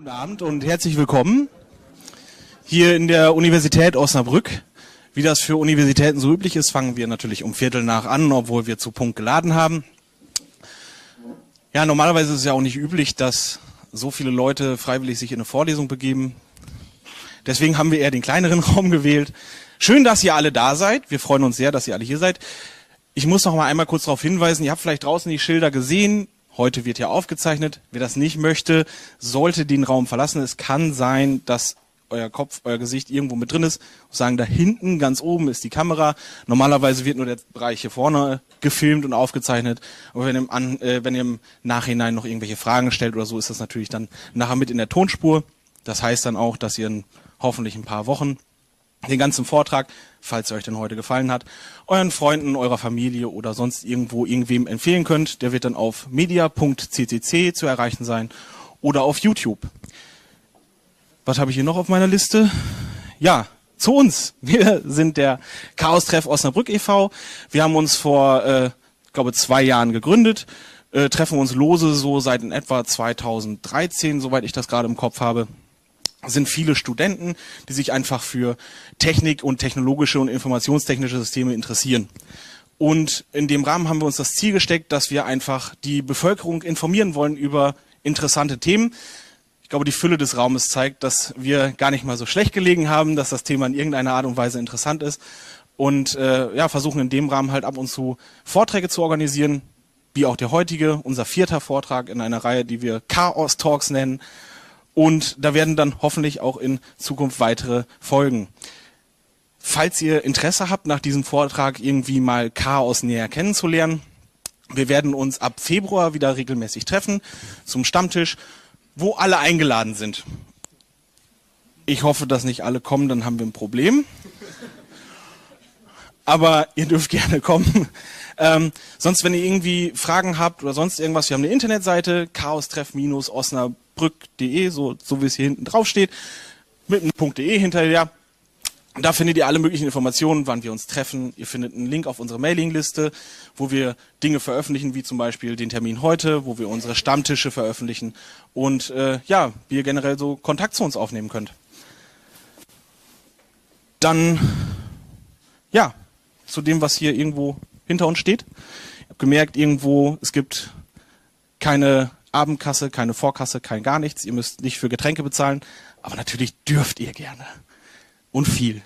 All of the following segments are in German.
Guten Abend und herzlich willkommen hier in der Universität Osnabrück. Wie das für Universitäten so üblich ist, fangen wir natürlich um Viertel nach an, obwohl wir zu Punkt geladen haben. Ja, normalerweise ist es ja auch nicht üblich, dass so viele Leute freiwillig sich in eine Vorlesung begeben. Deswegen haben wir eher den kleineren Raum gewählt. Schön, dass ihr alle da seid. Wir freuen uns sehr, dass ihr alle hier seid. Ich muss noch mal einmal kurz darauf hinweisen, ihr habt vielleicht draußen die Schilder gesehen. Heute wird ja aufgezeichnet. Wer das nicht möchte, sollte den Raum verlassen. Es kann sein, dass euer Kopf, euer Gesicht irgendwo mit drin ist. Sagen, da hinten, ganz oben ist die Kamera. Normalerweise wird nur der Bereich hier vorne gefilmt und aufgezeichnet. Aber wenn ihr, an, äh, wenn ihr im Nachhinein noch irgendwelche Fragen stellt oder so, ist das natürlich dann nachher mit in der Tonspur. Das heißt dann auch, dass ihr in hoffentlich ein paar Wochen den ganzen Vortrag, falls er euch denn heute gefallen hat, euren Freunden, eurer Familie oder sonst irgendwo irgendwem empfehlen könnt. Der wird dann auf media.ccc zu erreichen sein oder auf YouTube. Was habe ich hier noch auf meiner Liste? Ja, zu uns. Wir sind der Chaos-Treff Osnabrück e.V. Wir haben uns vor, äh, glaube zwei Jahren gegründet, äh, treffen uns lose so seit in etwa 2013, soweit ich das gerade im Kopf habe sind viele Studenten, die sich einfach für Technik und technologische und informationstechnische Systeme interessieren. Und in dem Rahmen haben wir uns das Ziel gesteckt, dass wir einfach die Bevölkerung informieren wollen über interessante Themen. Ich glaube, die Fülle des Raumes zeigt, dass wir gar nicht mal so schlecht gelegen haben, dass das Thema in irgendeiner Art und Weise interessant ist. Und äh, ja, versuchen in dem Rahmen halt ab und zu Vorträge zu organisieren, wie auch der heutige, unser vierter Vortrag in einer Reihe, die wir Chaos Talks nennen. Und da werden dann hoffentlich auch in Zukunft weitere folgen. Falls ihr Interesse habt, nach diesem Vortrag irgendwie mal Chaos näher kennenzulernen, wir werden uns ab Februar wieder regelmäßig treffen zum Stammtisch wo alle eingeladen sind. Ich hoffe, dass nicht alle kommen, dann haben wir ein Problem. Aber ihr dürft gerne kommen. Ähm, sonst, wenn ihr irgendwie Fragen habt oder sonst irgendwas, wir haben eine Internetseite, chaostreff-osnabrück.de, so, so wie es hier hinten drauf steht, mit einem .de hinterher. Da findet ihr alle möglichen Informationen, wann wir uns treffen. Ihr findet einen Link auf unsere Mailingliste, wo wir Dinge veröffentlichen, wie zum Beispiel den Termin heute, wo wir unsere Stammtische veröffentlichen und äh, ja, wie ihr generell so Kontakt zu uns aufnehmen könnt. Dann ja, zu dem, was hier irgendwo hinter uns steht. Ich habe gemerkt, irgendwo, es gibt keine Abendkasse, keine Vorkasse, kein gar nichts. Ihr müsst nicht für Getränke bezahlen, aber natürlich dürft ihr gerne und viel.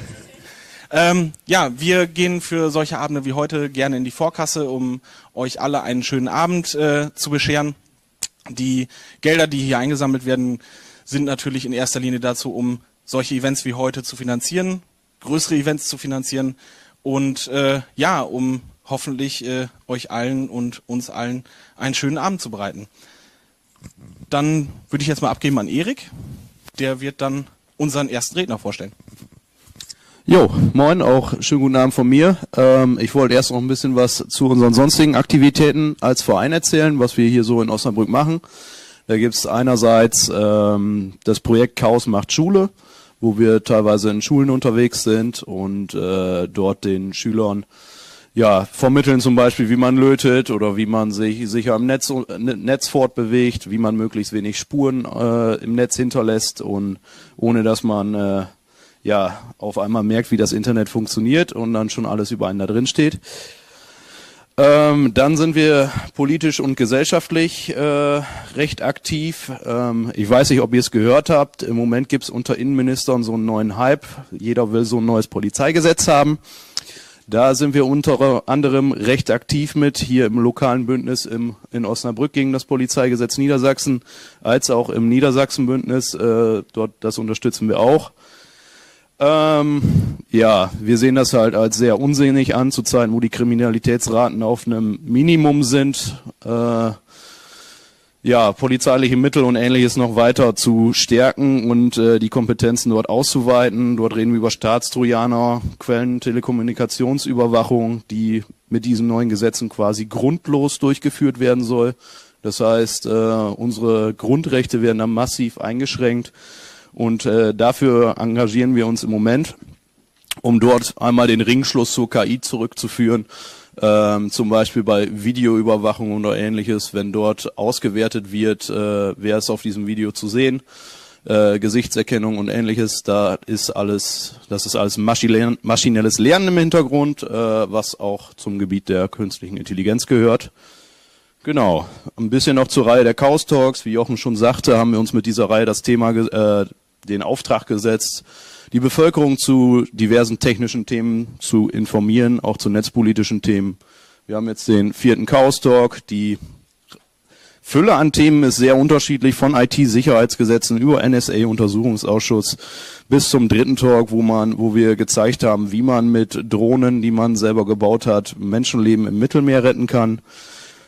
ähm, ja, wir gehen für solche Abende wie heute gerne in die Vorkasse, um euch alle einen schönen Abend äh, zu bescheren. Die Gelder, die hier eingesammelt werden, sind natürlich in erster Linie dazu, um solche Events wie heute zu finanzieren, größere Events zu finanzieren und äh, ja, um hoffentlich äh, euch allen und uns allen einen schönen Abend zu bereiten. Dann würde ich jetzt mal abgeben an Erik. Der wird dann unseren ersten Redner vorstellen. Jo, moin, auch schönen guten Abend von mir. Ähm, ich wollte erst noch ein bisschen was zu unseren sonstigen Aktivitäten als Verein erzählen, was wir hier so in Osnabrück machen. Da gibt's einerseits ähm, das Projekt Chaos macht Schule, wo wir teilweise in Schulen unterwegs sind und äh, dort den Schülern ja, vermitteln zum Beispiel, wie man lötet oder wie man sich sicher im Netz, Netz fortbewegt, wie man möglichst wenig Spuren äh, im Netz hinterlässt und ohne dass man äh, ja auf einmal merkt, wie das Internet funktioniert und dann schon alles über einen da drin steht. Ähm, dann sind wir politisch und gesellschaftlich äh, recht aktiv. Ähm, ich weiß nicht, ob ihr es gehört habt. Im Moment gibt es unter Innenministern so einen neuen Hype. Jeder will so ein neues Polizeigesetz haben. Da sind wir unter anderem recht aktiv mit, hier im lokalen Bündnis im, in Osnabrück gegen das Polizeigesetz Niedersachsen, als auch im Niedersachsenbündnis. Äh, dort, das unterstützen wir auch. Ähm, ja, wir sehen das halt als sehr unsinnig an, zu Zeiten, wo die Kriminalitätsraten auf einem Minimum sind. Äh, ja, polizeiliche Mittel und ähnliches noch weiter zu stärken und äh, die Kompetenzen dort auszuweiten. Dort reden wir über Staatstrojaner, Quellen, Telekommunikationsüberwachung, die mit diesen neuen Gesetzen quasi grundlos durchgeführt werden soll. Das heißt, äh, unsere Grundrechte werden dann massiv eingeschränkt und äh, dafür engagieren wir uns im Moment, um dort einmal den Ringschluss zur KI zurückzuführen Ähm, zum Beispiel bei Videoüberwachung oder ähnliches, wenn dort ausgewertet wird, äh, wer ist auf diesem Video zu sehen, äh, Gesichtserkennung und ähnliches, da ist alles, das ist alles maschinelles Lernen im Hintergrund, äh, was auch zum Gebiet der künstlichen Intelligenz gehört. Genau. Ein bisschen noch zur Reihe der Chaos Talks. Wie Jochen schon sagte, haben wir uns mit dieser Reihe das Thema, äh, den Auftrag gesetzt, die Bevölkerung zu diversen technischen Themen zu informieren, auch zu netzpolitischen Themen. Wir haben jetzt den vierten Chaos Talk. Die Fülle an Themen ist sehr unterschiedlich von IT-Sicherheitsgesetzen über NSA-Untersuchungsausschuss bis zum dritten Talk, wo man, wo wir gezeigt haben, wie man mit Drohnen, die man selber gebaut hat, Menschenleben im Mittelmeer retten kann.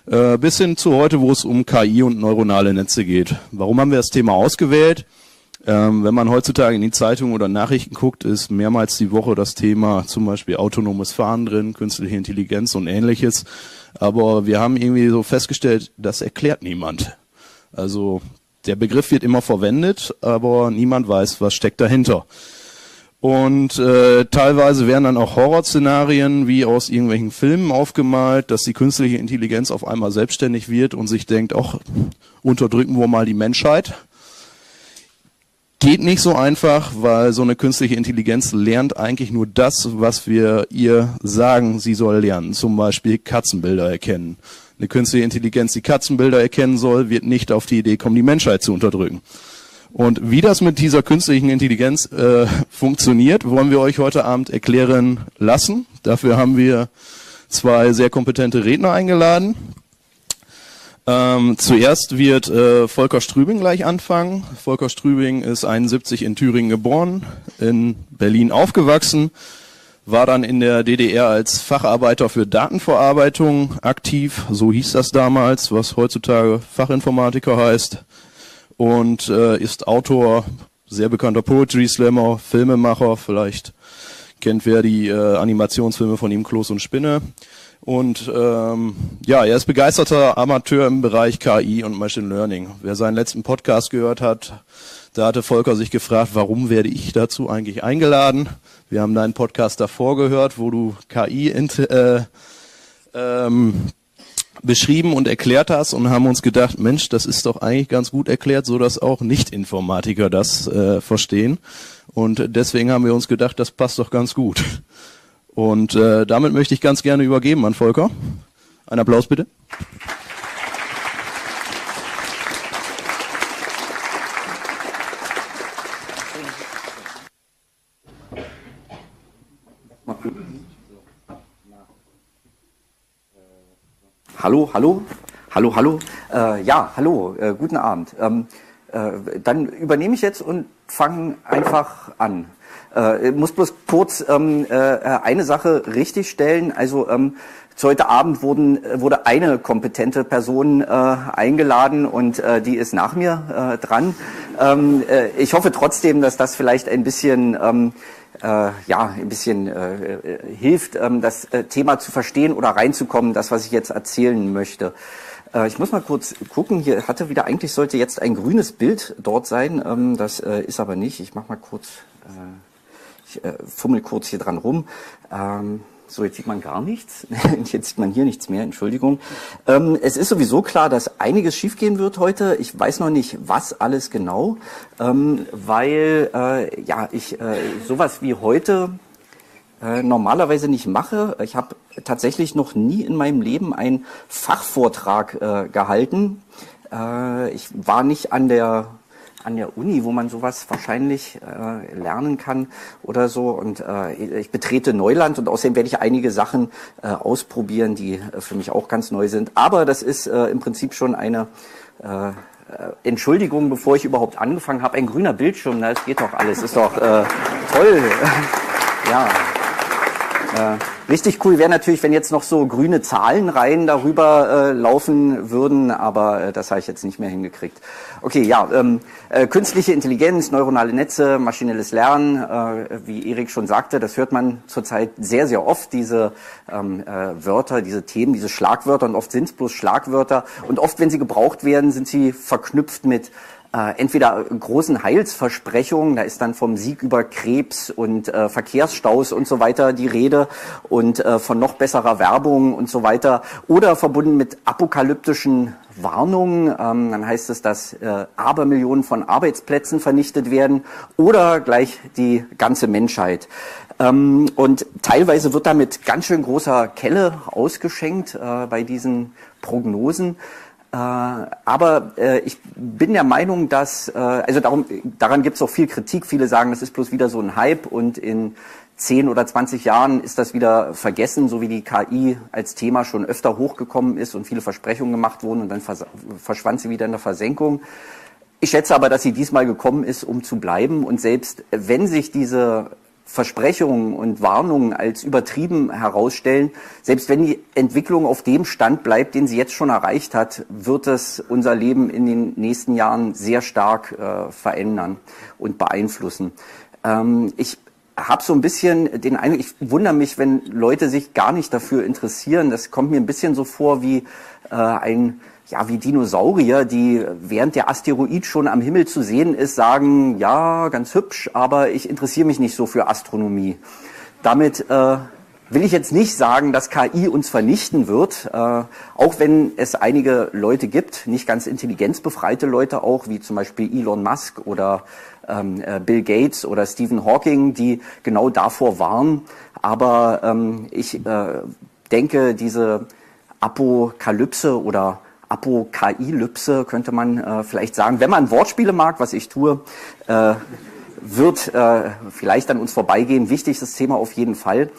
Äh, bis hin zu heute, wo es um KI und neuronale Netze geht. Warum haben wir das Thema ausgewählt? Ähm, wenn man heutzutage in die Zeitung oder Nachrichten guckt, ist mehrmals die Woche das Thema zum Beispiel autonomes Fahren drin, künstliche Intelligenz und ähnliches. Aber wir haben irgendwie so festgestellt, das erklärt niemand. Also der Begriff wird immer verwendet, aber niemand weiß, was steckt dahinter. Und äh, teilweise werden dann auch Horrorszenarien wie aus irgendwelchen Filmen aufgemalt, dass die künstliche Intelligenz auf einmal selbstständig wird und sich denkt, ach, unterdrücken wir mal die Menschheit. Geht nicht so einfach, weil so eine künstliche Intelligenz lernt eigentlich nur das, was wir ihr sagen, sie soll lernen. Zum Beispiel Katzenbilder erkennen. Eine künstliche Intelligenz, die Katzenbilder erkennen soll, wird nicht auf die Idee kommen, die Menschheit zu unterdrücken. Und wie das mit dieser künstlichen Intelligenz äh, funktioniert, wollen wir euch heute Abend erklären lassen. Dafür haben wir zwei sehr kompetente Redner eingeladen. Ähm, zuerst wird äh, Volker Strübing gleich anfangen. Volker Strübing ist 71 in Thüringen geboren, in Berlin aufgewachsen, war dann in der DDR als Facharbeiter für Datenverarbeitung aktiv, so hieß das damals, was heutzutage Fachinformatiker heißt und äh, ist Autor, sehr bekannter Poetry Slammer, Filmemacher, vielleicht kennt wer die äh, Animationsfilme von ihm Klos und Spinne. Und ähm, ja, er ist begeisterter Amateur im Bereich KI und Machine Learning. Wer seinen letzten Podcast gehört hat, da hatte Volker sich gefragt, warum werde ich dazu eigentlich eingeladen? Wir haben deinen Podcast davor gehört, wo du KI äh, ähm, beschrieben und erklärt hast und haben uns gedacht, Mensch, das ist doch eigentlich ganz gut erklärt, so dass auch Nicht-Informatiker das äh, verstehen. Und deswegen haben wir uns gedacht, das passt doch ganz gut. Und äh, damit möchte ich ganz gerne übergeben an Volker. Ein Applaus bitte. Hallo, hallo, hallo, hallo. Äh, ja, hallo, äh, guten Abend. Ähm, äh, dann übernehme ich jetzt und fange einfach an. Äh, ich muss bloß kurz ähm, äh, eine Sache richtigstellen. Also ähm, zu heute Abend wurden, wurde eine kompetente Person äh, eingeladen und äh, die ist nach mir äh, dran. Ähm, äh, ich hoffe trotzdem, dass das vielleicht ein bisschen ähm, äh, ja ein bisschen äh, äh, hilft, ähm, das äh, Thema zu verstehen oder reinzukommen, das, was ich jetzt erzählen möchte. Äh, ich muss mal kurz gucken. Hier hatte wieder eigentlich sollte jetzt ein grünes Bild dort sein. Ähm, das äh, ist aber nicht. Ich mache mal kurz. Äh, ich äh, fummel kurz hier dran rum. Ähm, so, jetzt sieht man gar nichts. jetzt sieht man hier nichts mehr, Entschuldigung. Ähm, es ist sowieso klar, dass einiges schiefgehen wird heute. Ich weiß noch nicht, was alles genau, ähm, weil äh, ja ich äh, sowas wie heute äh, normalerweise nicht mache. Ich habe tatsächlich noch nie in meinem Leben einen Fachvortrag äh, gehalten. Äh, ich war nicht an der an der Uni, wo man sowas wahrscheinlich äh, lernen kann oder so. Und äh, ich betrete Neuland und außerdem werde ich einige Sachen äh, ausprobieren, die äh, für mich auch ganz neu sind. Aber das ist äh, im Prinzip schon eine äh, Entschuldigung, bevor ich überhaupt angefangen habe. Ein grüner Bildschirm, na, es geht doch alles, ist doch äh, toll. ja. Äh, richtig cool wäre natürlich, wenn jetzt noch so grüne Zahlenreihen darüber äh, laufen würden, aber äh, das habe ich jetzt nicht mehr hingekriegt. Okay, ja, ähm, äh, künstliche Intelligenz, neuronale Netze, maschinelles Lernen, äh, wie Erik schon sagte, das hört man zurzeit sehr, sehr oft, diese ähm, äh, Wörter, diese Themen, diese Schlagwörter und oft sind es bloß Schlagwörter und oft, wenn sie gebraucht werden, sind sie verknüpft mit äh, entweder großen Heilsversprechungen, da ist dann vom Sieg über Krebs und äh, Verkehrsstaus und so weiter die Rede und äh, von noch besserer Werbung und so weiter, oder verbunden mit apokalyptischen Warnungen, ähm, dann heißt es, dass äh, Abermillionen von Arbeitsplätzen vernichtet werden oder gleich die ganze Menschheit. Ähm, und teilweise wird damit ganz schön großer Kelle ausgeschenkt äh, bei diesen Prognosen. Äh, aber äh, ich bin der Meinung, dass, äh, also darum, daran gibt es auch viel Kritik. Viele sagen, das ist bloß wieder so ein Hype und in 10 oder 20 Jahren ist das wieder vergessen, so wie die KI als Thema schon öfter hochgekommen ist und viele Versprechungen gemacht wurden und dann vers verschwand sie wieder in der Versenkung. Ich schätze aber, dass sie diesmal gekommen ist, um zu bleiben. Und selbst wenn sich diese Versprechungen und Warnungen als übertrieben herausstellen. Selbst wenn die Entwicklung auf dem Stand bleibt, den sie jetzt schon erreicht hat, wird es unser Leben in den nächsten Jahren sehr stark äh, verändern und beeinflussen. Ähm, ich habe so ein bisschen den Eindruck, ich wundere mich, wenn Leute sich gar nicht dafür interessieren. Das kommt mir ein bisschen so vor wie äh, ein ja, wie Dinosaurier, die während der Asteroid schon am Himmel zu sehen ist, sagen, ja, ganz hübsch, aber ich interessiere mich nicht so für Astronomie. Damit äh, will ich jetzt nicht sagen, dass KI uns vernichten wird, äh, auch wenn es einige Leute gibt, nicht ganz intelligenzbefreite Leute auch, wie zum Beispiel Elon Musk oder ähm, äh, Bill Gates oder Stephen Hawking, die genau davor warnen. Aber ähm, ich äh, denke, diese Apokalypse oder Apokalypse könnte man äh, vielleicht sagen. Wenn man Wortspiele mag, was ich tue, äh, wird äh, vielleicht an uns vorbeigehen. Wichtig ist das Thema auf jeden Fall.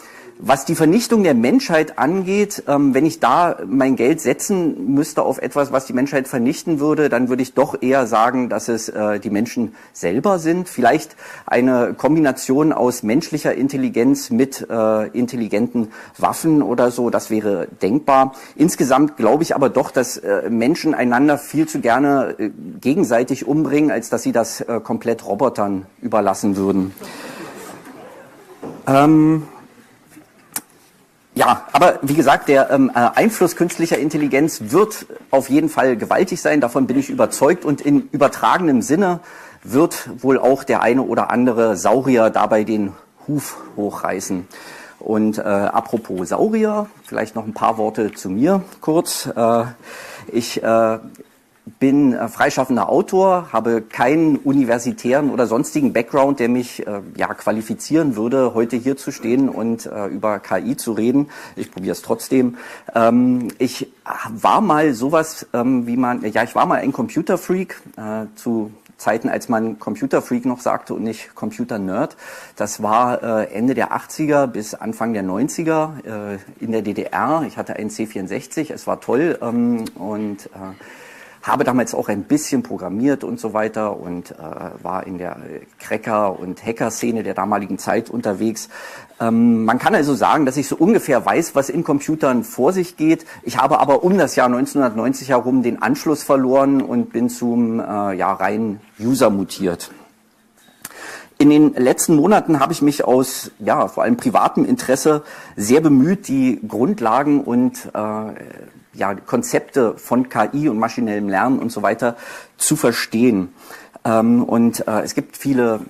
Was die Vernichtung der Menschheit angeht, ähm, wenn ich da mein Geld setzen müsste auf etwas, was die Menschheit vernichten würde, dann würde ich doch eher sagen, dass es äh, die Menschen selber sind. Vielleicht eine Kombination aus menschlicher Intelligenz mit äh, intelligenten Waffen oder so, das wäre denkbar. Insgesamt glaube ich aber doch, dass äh, Menschen einander viel zu gerne äh, gegenseitig umbringen, als dass sie das äh, komplett Robotern überlassen würden. Ähm, ja, aber wie gesagt, der ähm, äh, Einfluss künstlicher Intelligenz wird auf jeden Fall gewaltig sein, davon bin ich überzeugt und in übertragenem Sinne wird wohl auch der eine oder andere Saurier dabei den Huf hochreißen. Und äh, apropos Saurier, vielleicht noch ein paar Worte zu mir kurz. Äh, ich äh, bin äh, freischaffender Autor, habe keinen universitären oder sonstigen Background, der mich äh, ja qualifizieren würde, heute hier zu stehen und äh, über KI zu reden. Ich probiere es trotzdem. Ähm, ich war mal sowas ähm, wie man, ja, ich war mal ein Computerfreak äh, zu Zeiten, als man Computerfreak noch sagte und nicht Computer-Nerd. Das war äh, Ende der 80er bis Anfang der 90er äh, in der DDR. Ich hatte einen C64, es war toll ähm, und äh, habe damals auch ein bisschen programmiert und so weiter und äh, war in der Cracker- und Hacker-Szene der damaligen Zeit unterwegs. Ähm, man kann also sagen, dass ich so ungefähr weiß, was in Computern vor sich geht. Ich habe aber um das Jahr 1990 herum den Anschluss verloren und bin zum äh, ja, reinen User mutiert. In den letzten Monaten habe ich mich aus ja, vor allem privatem Interesse sehr bemüht, die Grundlagen und äh, ja, Konzepte von KI und maschinellem Lernen und so weiter zu verstehen. Ähm, und äh, es gibt viele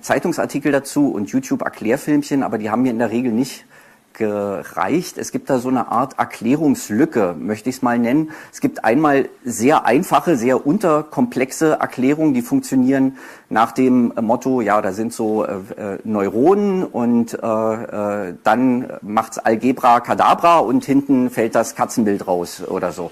Zeitungsartikel dazu und YouTube-Erklärfilmchen, aber die haben mir in der Regel nicht gereicht. Es gibt da so eine Art Erklärungslücke, möchte ich es mal nennen. Es gibt einmal sehr einfache, sehr unterkomplexe Erklärungen, die funktionieren nach dem Motto, ja, da sind so äh, äh Neuronen und äh, äh, dann macht's Algebra Kadabra und hinten fällt das Katzenbild raus oder so.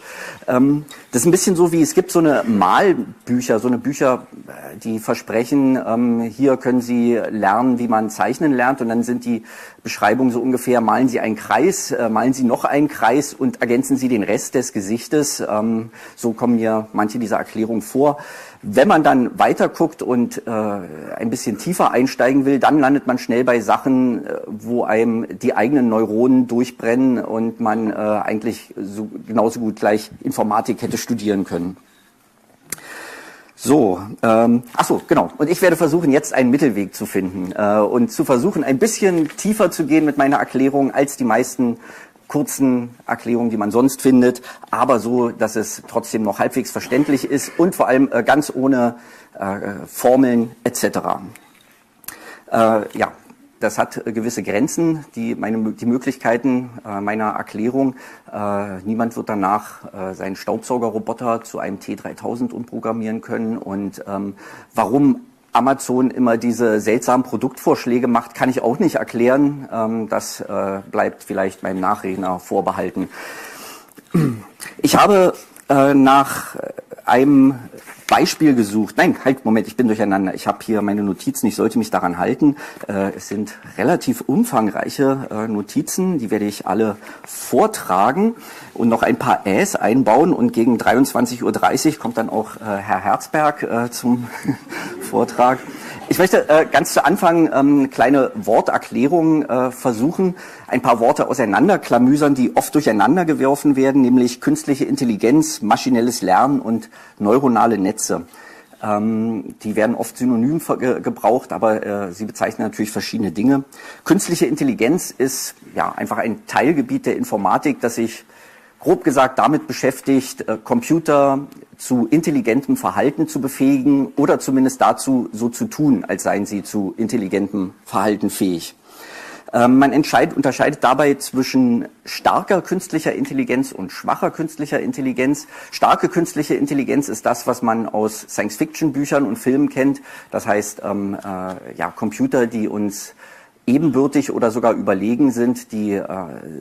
Ähm, das ist ein bisschen so wie, es gibt so eine Malbücher, so eine Bücher, äh, die versprechen, ähm, hier können Sie lernen, wie man zeichnen lernt und dann sind die Beschreibungen so ungefähr, malen Sie einen Kreis, äh, malen Sie noch einen Kreis und ergänzen Sie den Rest des Gesichtes. Ähm, so kommen mir manche dieser Erklärungen vor. Wenn man dann weiter guckt und äh, ein bisschen tiefer einsteigen will, dann landet man schnell bei Sachen, äh, wo einem die eigenen Neuronen durchbrennen und man äh, eigentlich so, genauso gut gleich Informatik hätte studieren können. So, ähm, ach so, genau. Und ich werde versuchen, jetzt einen Mittelweg zu finden äh, und zu versuchen, ein bisschen tiefer zu gehen mit meiner Erklärung, als die meisten kurzen Erklärungen, die man sonst findet, aber so, dass es trotzdem noch halbwegs verständlich ist und vor allem äh, ganz ohne äh, Formeln etc. Äh, ja, das hat gewisse Grenzen, die, meine, die Möglichkeiten äh, meiner Erklärung. Äh, niemand wird danach äh, seinen Staubsaugerroboter zu einem T3000 umprogrammieren können. Und ähm, warum Amazon immer diese seltsamen Produktvorschläge macht, kann ich auch nicht erklären. Ähm, das äh, bleibt vielleicht meinem Nachredner vorbehalten. Ich habe äh, nach einem Beispiel gesucht. Nein, halt, Moment, ich bin durcheinander. Ich habe hier meine Notizen, ich sollte mich daran halten. Äh, es sind relativ umfangreiche äh, Notizen, die werde ich alle vortragen und noch ein paar Äs einbauen und gegen 23.30 Uhr kommt dann auch äh, Herr Herzberg äh, zum Vortrag. Ich möchte äh, ganz zu Anfang ähm, kleine Worterklärungen äh, versuchen, ein paar Worte auseinanderklamüsern, die oft durcheinander geworfen werden, nämlich künstliche Intelligenz, maschinelles Lernen und neuronale Netze. Ähm, die werden oft synonym ge gebraucht, aber äh, sie bezeichnen natürlich verschiedene Dinge. Künstliche Intelligenz ist ja einfach ein Teilgebiet der Informatik, das sich grob gesagt damit beschäftigt, äh, Computer zu intelligentem Verhalten zu befähigen oder zumindest dazu so zu tun, als seien sie zu intelligentem Verhalten fähig. Ähm, man unterscheidet dabei zwischen starker künstlicher Intelligenz und schwacher künstlicher Intelligenz. Starke künstliche Intelligenz ist das, was man aus Science-Fiction-Büchern und Filmen kennt. Das heißt, ähm, äh, ja, Computer, die uns ebenbürtig oder sogar überlegen sind, die äh,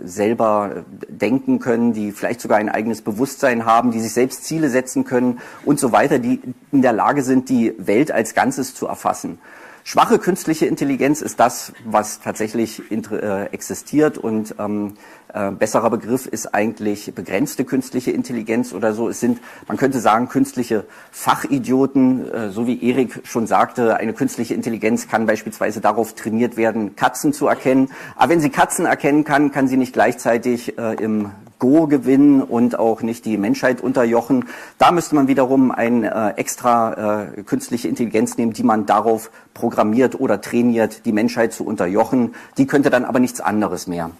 selber denken können, die vielleicht sogar ein eigenes Bewusstsein haben, die sich selbst Ziele setzen können und so weiter, die in der Lage sind, die Welt als Ganzes zu erfassen. Schwache künstliche Intelligenz ist das, was tatsächlich äh, existiert und ähm, äh, besserer Begriff ist eigentlich begrenzte künstliche Intelligenz oder so. Es sind, man könnte sagen, künstliche Fachidioten, äh, so wie Erik schon sagte, eine künstliche Intelligenz kann beispielsweise darauf trainiert werden, Katzen zu erkennen. Aber wenn sie Katzen erkennen kann, kann sie nicht gleichzeitig äh, im Go gewinnen und auch nicht die Menschheit unterjochen. Da müsste man wiederum eine äh, extra äh, künstliche Intelligenz nehmen, die man darauf programmiert oder trainiert, die Menschheit zu unterjochen. Die könnte dann aber nichts anderes mehr.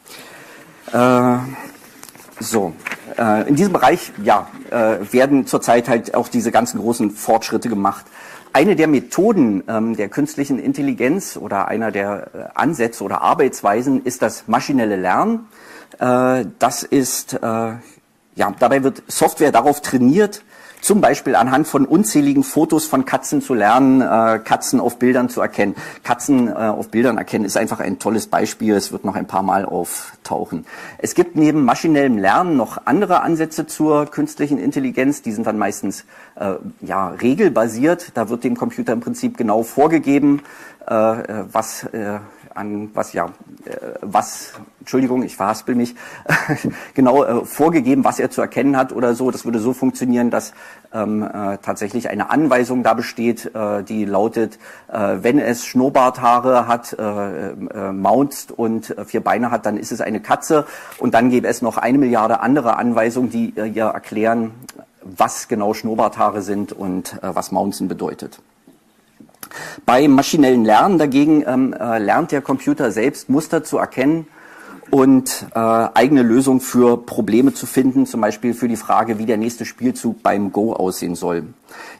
Äh, so, äh, in diesem Bereich ja, äh, werden zurzeit halt auch diese ganzen großen Fortschritte gemacht. Eine der Methoden ähm, der künstlichen Intelligenz oder einer der äh, Ansätze oder Arbeitsweisen ist das maschinelle Lernen. Äh, das ist, äh, ja, dabei wird Software darauf trainiert, zum Beispiel anhand von unzähligen Fotos von Katzen zu lernen, äh, Katzen auf Bildern zu erkennen. Katzen äh, auf Bildern erkennen ist einfach ein tolles Beispiel. Es wird noch ein paar Mal auftauchen. Es gibt neben maschinellem Lernen noch andere Ansätze zur künstlichen Intelligenz. Die sind dann meistens äh, ja, regelbasiert. Da wird dem Computer im Prinzip genau vorgegeben, äh, was an was ja äh, was Entschuldigung, ich verhaspel mich genau äh, vorgegeben, was er zu erkennen hat oder so. Das würde so funktionieren, dass ähm, äh, tatsächlich eine Anweisung da besteht, äh, die lautet, äh, wenn es Schnurrbarthaare hat, äh, äh, maunzt und vier Beine hat, dann ist es eine Katze. Und dann gäbe es noch eine Milliarde andere Anweisungen, die ihr erklären, was genau Schnurrbarthaare sind und was Maunzen bedeutet. Beim maschinellen Lernen dagegen ähm, äh, lernt der Computer selbst Muster zu erkennen und äh, eigene Lösungen für Probleme zu finden, zum Beispiel für die Frage, wie der nächste Spielzug beim Go aussehen soll.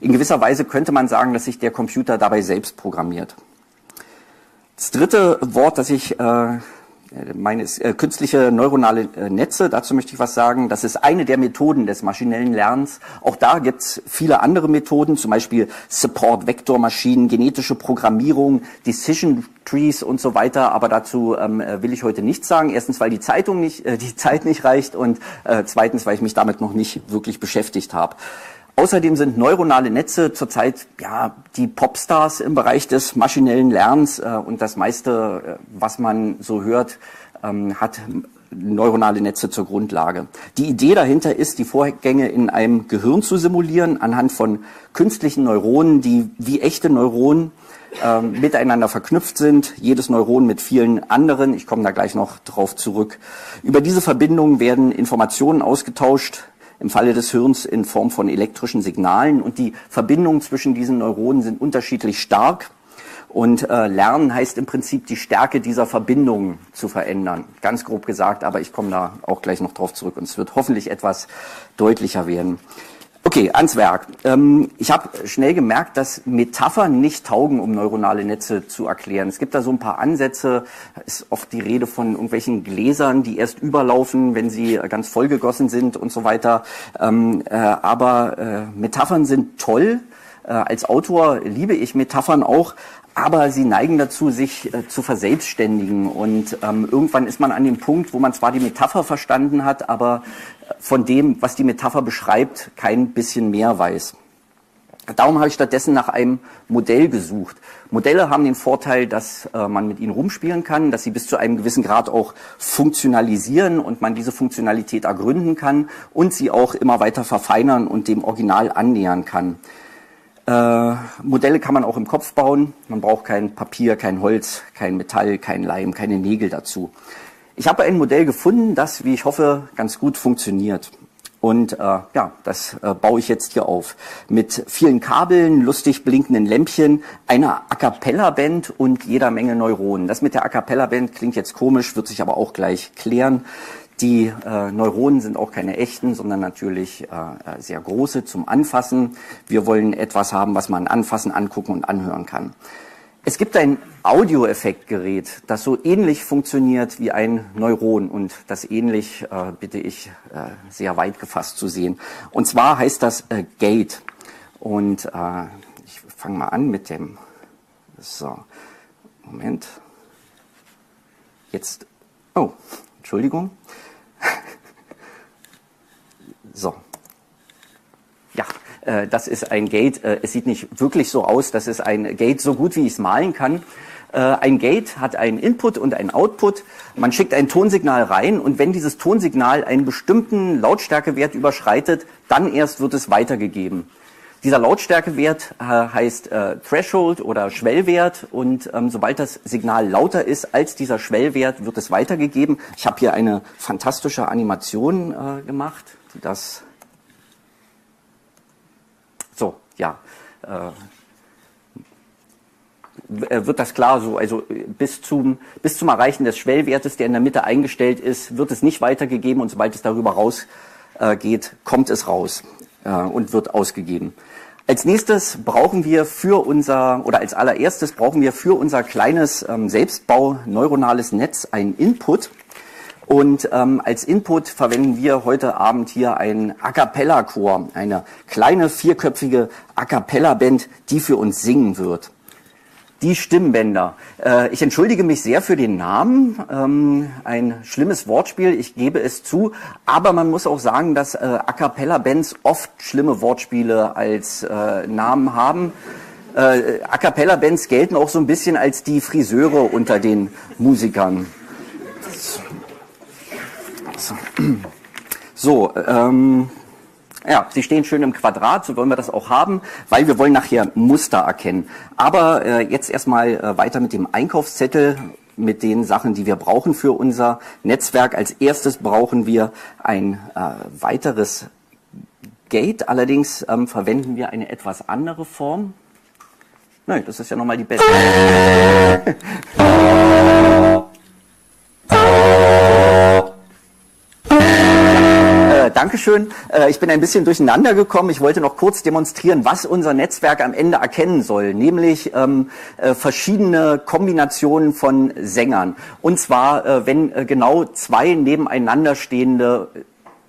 In gewisser Weise könnte man sagen, dass sich der Computer dabei selbst programmiert. Das dritte Wort, das ich äh, meine äh, künstliche neuronale äh, Netze, dazu möchte ich was sagen. Das ist eine der Methoden des maschinellen Lernens. Auch da gibt es viele andere Methoden, zum Beispiel Support-Vektormaschinen, genetische Programmierung, Decision Trees und so weiter. Aber dazu ähm, äh, will ich heute nichts sagen. Erstens, weil die Zeitung nicht, äh, die Zeit nicht reicht und äh, zweitens, weil ich mich damit noch nicht wirklich beschäftigt habe. Außerdem sind neuronale Netze zurzeit ja die Popstars im Bereich des maschinellen Lernens äh, und das meiste, äh, was man so hört, ähm, hat neuronale Netze zur Grundlage. Die Idee dahinter ist, die Vorgänge in einem Gehirn zu simulieren anhand von künstlichen Neuronen, die wie echte Neuronen äh, miteinander verknüpft sind, jedes Neuron mit vielen anderen. Ich komme da gleich noch drauf zurück. Über diese Verbindungen werden Informationen ausgetauscht, im Falle des Hirns in Form von elektrischen Signalen und die Verbindungen zwischen diesen Neuronen sind unterschiedlich stark. Und äh, Lernen heißt im Prinzip die Stärke dieser Verbindungen zu verändern. Ganz grob gesagt, aber ich komme da auch gleich noch drauf zurück und es wird hoffentlich etwas deutlicher werden. Okay, ans Werk. Ähm, ich habe schnell gemerkt, dass Metaphern nicht taugen, um neuronale Netze zu erklären. Es gibt da so ein paar Ansätze. Ist oft die Rede von irgendwelchen Gläsern, die erst überlaufen, wenn sie ganz vollgegossen sind und so weiter. Ähm, äh, aber äh, Metaphern sind toll. Äh, als Autor liebe ich Metaphern auch, aber sie neigen dazu, sich äh, zu verselbstständigen. Und ähm, irgendwann ist man an dem Punkt, wo man zwar die Metapher verstanden hat, aber von dem, was die Metapher beschreibt, kein bisschen mehr weiß. Darum habe ich stattdessen nach einem Modell gesucht. Modelle haben den Vorteil, dass äh, man mit ihnen rumspielen kann, dass sie bis zu einem gewissen Grad auch funktionalisieren und man diese Funktionalität ergründen kann und sie auch immer weiter verfeinern und dem Original annähern kann. Äh, Modelle kann man auch im Kopf bauen. Man braucht kein Papier, kein Holz, kein Metall, kein Leim, keine Nägel dazu. Ich habe ein Modell gefunden, das, wie ich hoffe, ganz gut funktioniert. Und äh, ja, das äh, baue ich jetzt hier auf. Mit vielen Kabeln, lustig blinkenden Lämpchen, einer A Cappella-Band und jeder Menge Neuronen. Das mit der A Cappella-Band klingt jetzt komisch, wird sich aber auch gleich klären. Die äh, Neuronen sind auch keine echten, sondern natürlich äh, äh sehr große zum Anfassen. Wir wollen etwas haben, was man anfassen, angucken und anhören kann. Es gibt ein Audioeffektgerät, das so ähnlich funktioniert wie ein Neuron und das ähnlich äh, bitte ich äh, sehr weit gefasst zu sehen. Und zwar heißt das äh, Gate. Und ich fange mal an mit dem. So, Moment. Jetzt. Oh, Entschuldigung. So, äh, das ist ein Gate. Äh, es sieht nicht wirklich so aus, das ist ein Gate so gut, wie ich es malen kann. Äh, ein Gate hat einen Input und einen Output. Man schickt ein Tonsignal rein und wenn dieses Tonsignal einen bestimmten Lautstärkewert überschreitet, dann erst wird es weitergegeben. Dieser Lautstärkewert äh, heißt äh, Threshold oder Schwellwert. Und ähm, sobald das Signal lauter ist als dieser Schwellwert, wird es weitergegeben. Ich habe hier eine fantastische Animation äh, gemacht, die das ja, äh, wird das klar so, also bis zum, bis zum Erreichen des Schwellwertes, der in der Mitte eingestellt ist, wird es nicht weitergegeben. Und sobald es darüber rausgeht, äh, kommt es raus. äh, und wird ausgegeben. Als nächstes brauchen wir für unser, oder als allererstes brauchen wir für unser kleines ähm, Selbstbau neuronales Netz einen Input. Und ähm, als Input verwenden wir heute Abend hier einen A Cappella Chor, eine kleine vierköpfige A Cappella Band, die für uns singen wird. Die Stimmbänder. Äh, ich entschuldige mich sehr für den Namen. Ähm, ein schlimmes Wortspiel, ich gebe es zu. Aber man muss auch sagen, dass äh, A Cappella Bands oft schlimme Wortspiele als äh, Namen haben. A Cappella Bands gelten auch so ein bisschen als die Friseure unter den Musikern. So, ähm, ja, sie stehen schön im Quadrat, so wollen wir das auch haben, weil wir wollen nachher Muster erkennen. Aber äh, jetzt erstmal äh, weiter mit dem Einkaufszettel, mit den Sachen, die wir brauchen für unser Netzwerk. Als erstes brauchen wir ein äh, weiteres Gate, allerdings ähm, verwenden wir eine etwas andere Form. Nein, das ist ja nochmal die beste. Dankeschön. Äh, ich bin ein bisschen durcheinander gekommen. Ich wollte noch kurz demonstrieren, was unser Netzwerk am Ende erkennen soll, nämlich ähm, äh, verschiedene Kombinationen von Sängern. Und zwar, äh, wenn äh, genau zwei nebeneinander stehende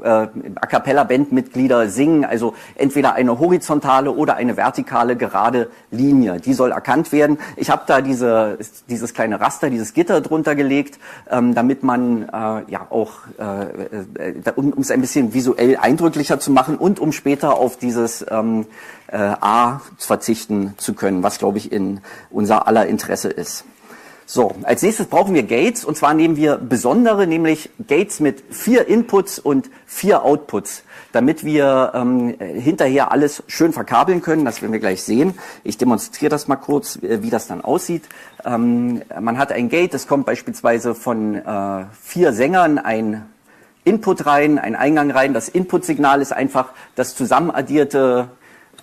äh, A cappella Bandmitglieder singen, also entweder eine horizontale oder eine vertikale gerade Linie. Die soll erkannt werden. Ich habe da diese, dieses kleine Raster, dieses Gitter drunter gelegt, ähm, damit man äh, ja auch, äh, äh, um es ein bisschen visuell eindrücklicher zu machen und um später auf dieses ähm, äh, A verzichten zu können, was glaube ich in unser aller Interesse ist. So, als nächstes brauchen wir Gates und zwar nehmen wir besondere, nämlich Gates mit vier Inputs und vier Outputs, damit wir ähm, hinterher alles schön verkabeln können. Das werden wir gleich sehen. Ich demonstriere das mal kurz, äh, wie das dann aussieht. Ähm, man hat ein Gate, es kommt beispielsweise von äh, vier Sängern ein Input rein, ein Eingang rein. Das Input-Signal ist einfach das zusammenaddierte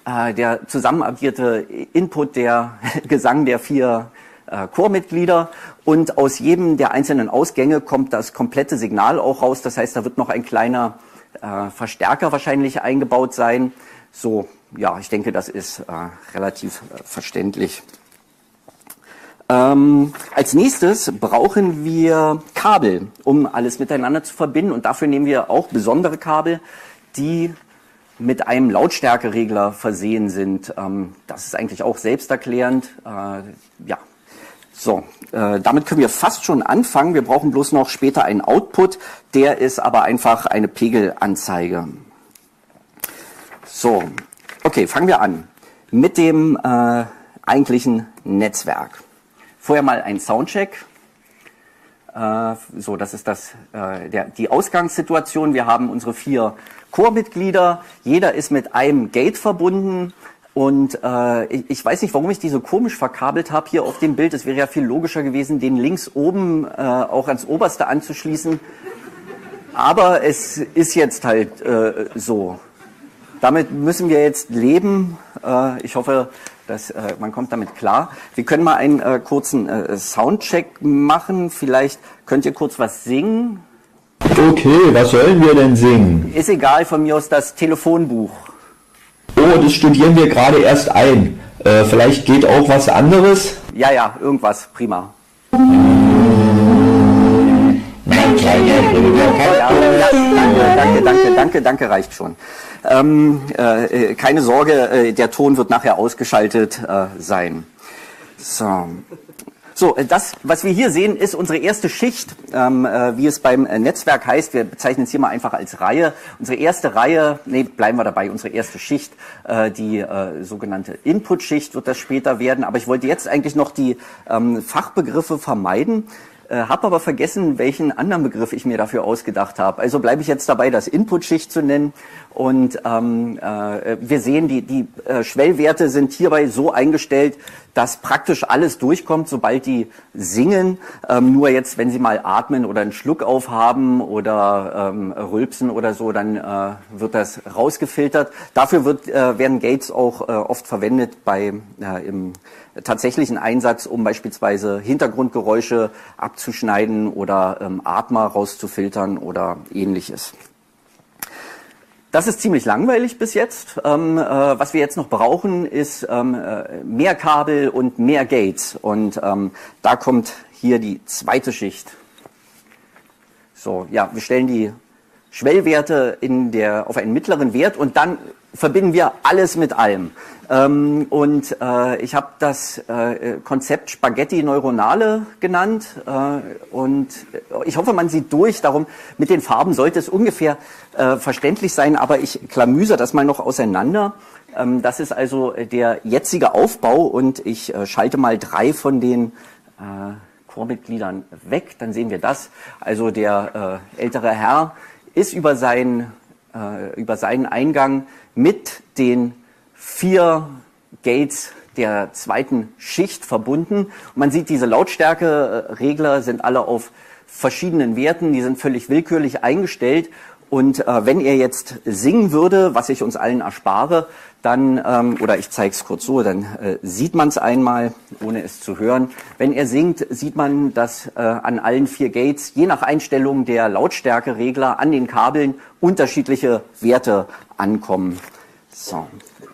äh, der zusammenaddierte Input der Gesang der vier äh, Chormitglieder und aus jedem der einzelnen Ausgänge kommt das komplette Signal auch raus. Das heißt, da wird noch ein kleiner äh, Verstärker wahrscheinlich eingebaut sein. So, ja, ich denke, das ist äh, relativ äh, verständlich. Ähm, als nächstes brauchen wir Kabel, um alles miteinander zu verbinden. Und dafür nehmen wir auch besondere Kabel, die mit einem Lautstärkeregler versehen sind. Ähm, das ist eigentlich auch selbsterklärend. Äh, ja, so, äh, damit können wir fast schon anfangen. Wir brauchen bloß noch später einen Output. Der ist aber einfach eine Pegelanzeige. So, okay, fangen wir an mit dem äh, eigentlichen Netzwerk. Vorher mal ein Soundcheck. Äh, so, das ist das, äh, der, die Ausgangssituation. Wir haben unsere vier Chormitglieder. Jeder ist mit einem Gate verbunden. Und äh, ich, weiß nicht, warum ich die so komisch verkabelt habe hier auf dem Bild. Es wäre ja viel logischer gewesen, den links oben äh, auch ans oberste anzuschließen. Aber es ist jetzt halt äh, so. Damit müssen wir jetzt leben. Äh, ich hoffe, das, äh, man kommt damit klar. Wir können mal einen äh, kurzen äh, Soundcheck machen. Vielleicht könnt ihr kurz was singen. Okay, was sollen wir denn singen? Ist egal, von mir aus das Telefonbuch. Oh, das studieren wir gerade erst ein. Äh, vielleicht geht auch was anderes? Ja, ja, irgendwas, prima. Ja, ja, danke, danke, danke, danke, danke, reicht schon. Ähm, äh, keine Sorge, äh, der Ton wird nachher ausgeschaltet äh, sein. So. So, äh, das, was wir hier sehen, ist unsere erste Schicht, ähm, äh, wie es beim äh, Netzwerk heißt. Wir bezeichnen es hier mal einfach als Reihe. Unsere erste Reihe, nee, bleiben wir dabei, unsere erste Schicht, äh, die äh, sogenannte Input-Schicht wird das später werden. Aber ich wollte jetzt eigentlich noch die ähm, Fachbegriffe vermeiden. Äh, habe aber vergessen, welchen anderen Begriff ich mir dafür ausgedacht habe. Also bleibe ich jetzt dabei, das Input-Schicht zu nennen. Und ähm, äh, wir sehen, die, die äh, Schwellwerte sind hierbei so eingestellt, dass praktisch alles durchkommt, sobald die singen. Ähm, nur jetzt, wenn sie mal atmen oder einen Schluck aufhaben oder ähm, rülpsen oder so, dann äh, wird das rausgefiltert. Dafür wird, äh, werden Gates auch äh, oft verwendet bei äh, im tatsächlichen Einsatz, um beispielsweise Hintergrundgeräusche abzuschneiden oder ähm, Atmer rauszufiltern oder ähnliches. Das ist ziemlich langweilig bis jetzt. Ähm, äh, was wir jetzt noch brauchen, ist ähm, äh, mehr Kabel und mehr Gates. Und ähm, da kommt hier die zweite Schicht. So, ja, wir stellen die Schwellwerte in der, auf einen mittleren Wert und dann verbinden wir alles mit allem. Ähm, und äh, ich habe das äh, Konzept Spaghetti Neuronale genannt äh, und ich hoffe, man sieht durch. Darum mit den Farben sollte es ungefähr äh, verständlich sein, aber ich klamüse das mal noch auseinander. Ähm, das ist also der jetzige Aufbau und ich äh, schalte mal drei von den äh, Chormitgliedern weg. Dann sehen wir das. Also der äh, ältere Herr ist über, sein, äh, über seinen Eingang mit den vier Gates der zweiten Schicht verbunden. Und man sieht, diese Lautstärkeregler sind alle auf verschiedenen Werten, die sind völlig willkürlich eingestellt. Und äh, wenn er jetzt singen würde, was ich uns allen erspare, dann, ähm, oder ich zeige es kurz so, dann äh, sieht man es einmal, ohne es zu hören. Wenn er singt, sieht man, dass äh, an allen vier Gates, je nach Einstellung der Lautstärkeregler an den Kabeln, unterschiedliche Werte ankommen. So,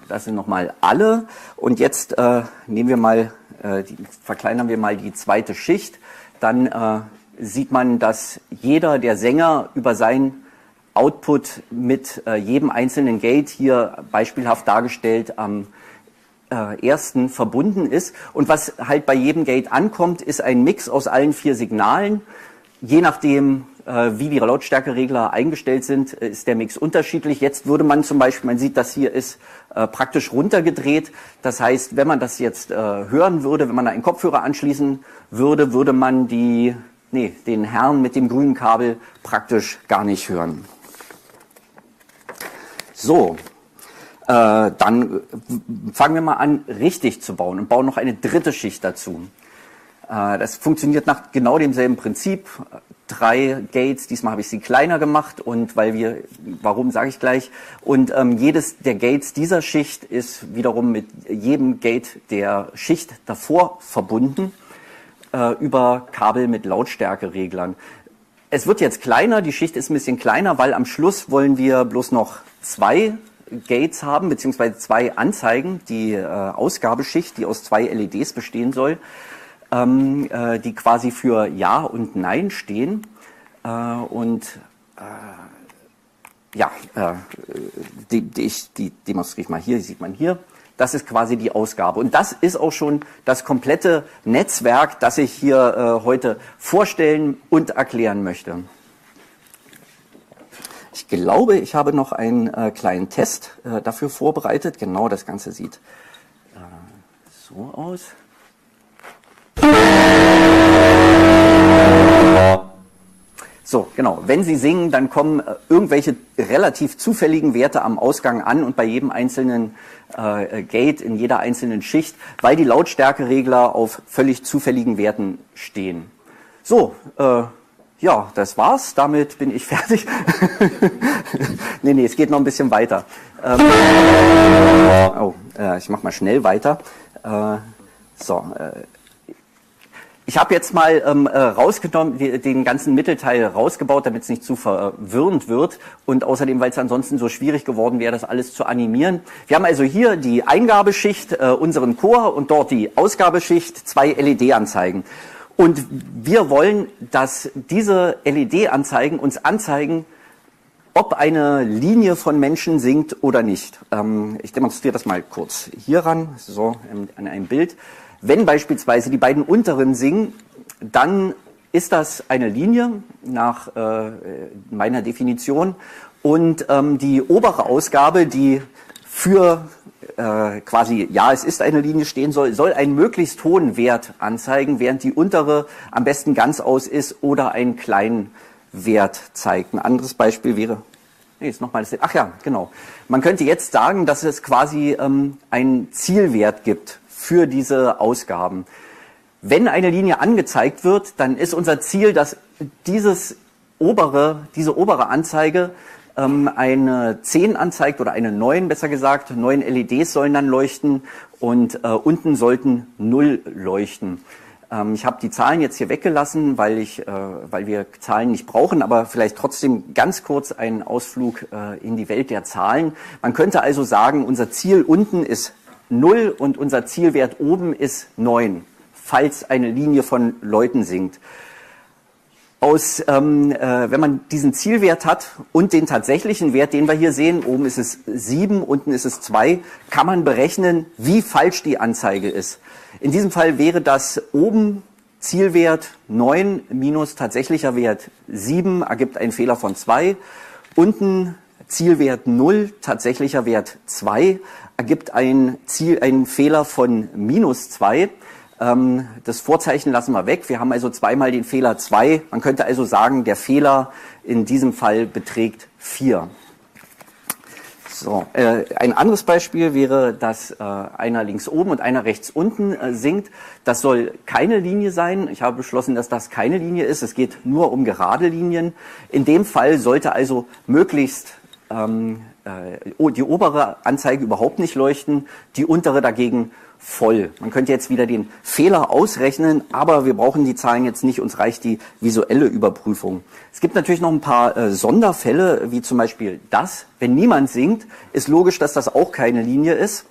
das sind nochmal alle. Und jetzt äh, nehmen wir mal, äh, die, verkleinern wir mal die zweite Schicht. Dann äh, sieht man, dass jeder der Sänger über sein Output mit äh, jedem einzelnen Gate hier beispielhaft dargestellt am äh, ersten verbunden ist. Und was halt bei jedem Gate ankommt, ist ein Mix aus allen vier Signalen. Je nachdem, äh, wie die Lautstärkeregler eingestellt sind, äh, ist der Mix unterschiedlich. Jetzt würde man zum Beispiel, man sieht, das hier ist äh, praktisch runtergedreht. Das heißt, wenn man das jetzt äh, hören würde, wenn man da einen Kopfhörer anschließen würde, würde man die, nee, den Herrn mit dem grünen Kabel praktisch gar nicht hören. So, äh, dann fangen wir mal an, richtig zu bauen und bauen noch eine dritte Schicht dazu. Äh, das funktioniert nach genau demselben Prinzip. drei Gates. Diesmal habe ich sie kleiner gemacht und weil wir, warum sage ich gleich. Und ähm, jedes der Gates dieser Schicht ist wiederum mit jedem Gate der Schicht davor verbunden äh, über Kabel mit Lautstärkereglern. Es wird jetzt kleiner, die Schicht ist ein bisschen kleiner, weil am Schluss wollen wir bloß noch zwei Gates haben, beziehungsweise zwei Anzeigen, die äh, Ausgabeschicht, die aus zwei LEDs bestehen soll ähm, äh, die quasi für Ja und Nein stehen. Äh, und äh, ja, äh, die, die, ich, die demonstriere ich mal hier, die sieht man hier. Das ist quasi die Ausgabe. Und das ist auch schon das komplette Netzwerk, das ich hier äh, heute vorstellen und erklären möchte. Ich glaube, ich habe noch einen äh, kleinen Test äh, dafür vorbereitet. Genau, das Ganze sieht äh, so aus. So, genau. Wenn Sie singen, dann kommen äh, irgendwelche relativ zufälligen Werte am Ausgang an und bei jedem einzelnen äh, Gate, in jeder einzelnen Schicht, weil die Lautstärkeregler auf völlig zufälligen Werten stehen. So, äh, ja, das war's. Damit bin ich fertig. nee, nee, es geht noch ein bisschen weiter. Ähm, oh, äh, ich mach mal schnell weiter. Äh, so, äh, ich habe jetzt mal ähm, äh, rausgenommen, den ganzen Mittelteil rausgebaut, damit es nicht zu verwirrend wird und außerdem, weil es ansonsten so schwierig geworden wäre, das alles zu animieren. Wir haben also hier die Eingabeschicht, äh, unseren Chor und dort die Ausgabeschicht, zwei LED-Anzeigen. Und wir wollen, dass diese LED-Anzeigen uns anzeigen, ob eine Linie von Menschen singt oder nicht. Ähm, ich demonstriere das mal kurz hieran, so an einem Bild. Wenn beispielsweise die beiden unteren singen, dann ist das eine Linie nach äh, meiner Definition und ähm, die obere Ausgabe, die für äh, quasi ja, es ist eine Linie stehen soll, soll einen möglichst hohen Wert anzeigen, während die untere am besten ganz aus ist oder einen kleinen Wert zeigt. Ein anderes Beispiel wäre, nee, ist nochmal das, ach ja, genau. Man könnte jetzt sagen, dass es quasi ähm, einen Zielwert gibt für diese Ausgaben. Wenn eine Linie angezeigt wird, dann ist unser Ziel, dass dieses obere, diese obere Anzeige ähm, eine 10 anzeigt oder eine 9 besser gesagt. 9 LEDs sollen dann leuchten und äh, unten sollten 0 leuchten. Ähm, ich habe die Zahlen jetzt hier weggelassen, weil, ich, äh, weil wir Zahlen nicht brauchen, aber vielleicht trotzdem ganz kurz einen Ausflug äh, in die Welt der Zahlen. Man könnte also sagen, unser Ziel unten ist 0 und unser Zielwert oben ist 9, falls eine Linie von Leuten sinkt. Aus, ähm, äh, wenn man diesen Zielwert hat und den tatsächlichen Wert, den wir hier sehen, oben ist es 7, unten ist es 2, kann man berechnen, wie falsch die Anzeige ist. In diesem Fall wäre das oben Zielwert 9 minus tatsächlicher Wert 7 ergibt einen Fehler von 2. Unten Zielwert 0, tatsächlicher Wert 2, ergibt ein Ziel, einen Fehler von minus 2. Ähm, das Vorzeichen lassen wir weg. Wir haben also zweimal den Fehler 2. Man könnte also sagen, der Fehler in diesem Fall beträgt 4. So, äh, ein anderes Beispiel wäre, dass äh, einer links oben und einer rechts unten äh, singt. Das soll keine Linie sein. Ich habe beschlossen, dass das keine Linie ist. Es geht nur um gerade Linien. In dem Fall sollte also möglichst ähm, äh, die obere Anzeige überhaupt nicht leuchten, die untere dagegen voll. Man könnte jetzt wieder den Fehler ausrechnen, aber wir brauchen die Zahlen jetzt nicht, uns reicht die visuelle Überprüfung. Es gibt natürlich noch ein paar äh, Sonderfälle, wie zum Beispiel das. Wenn niemand singt, ist logisch, dass das auch keine Linie ist.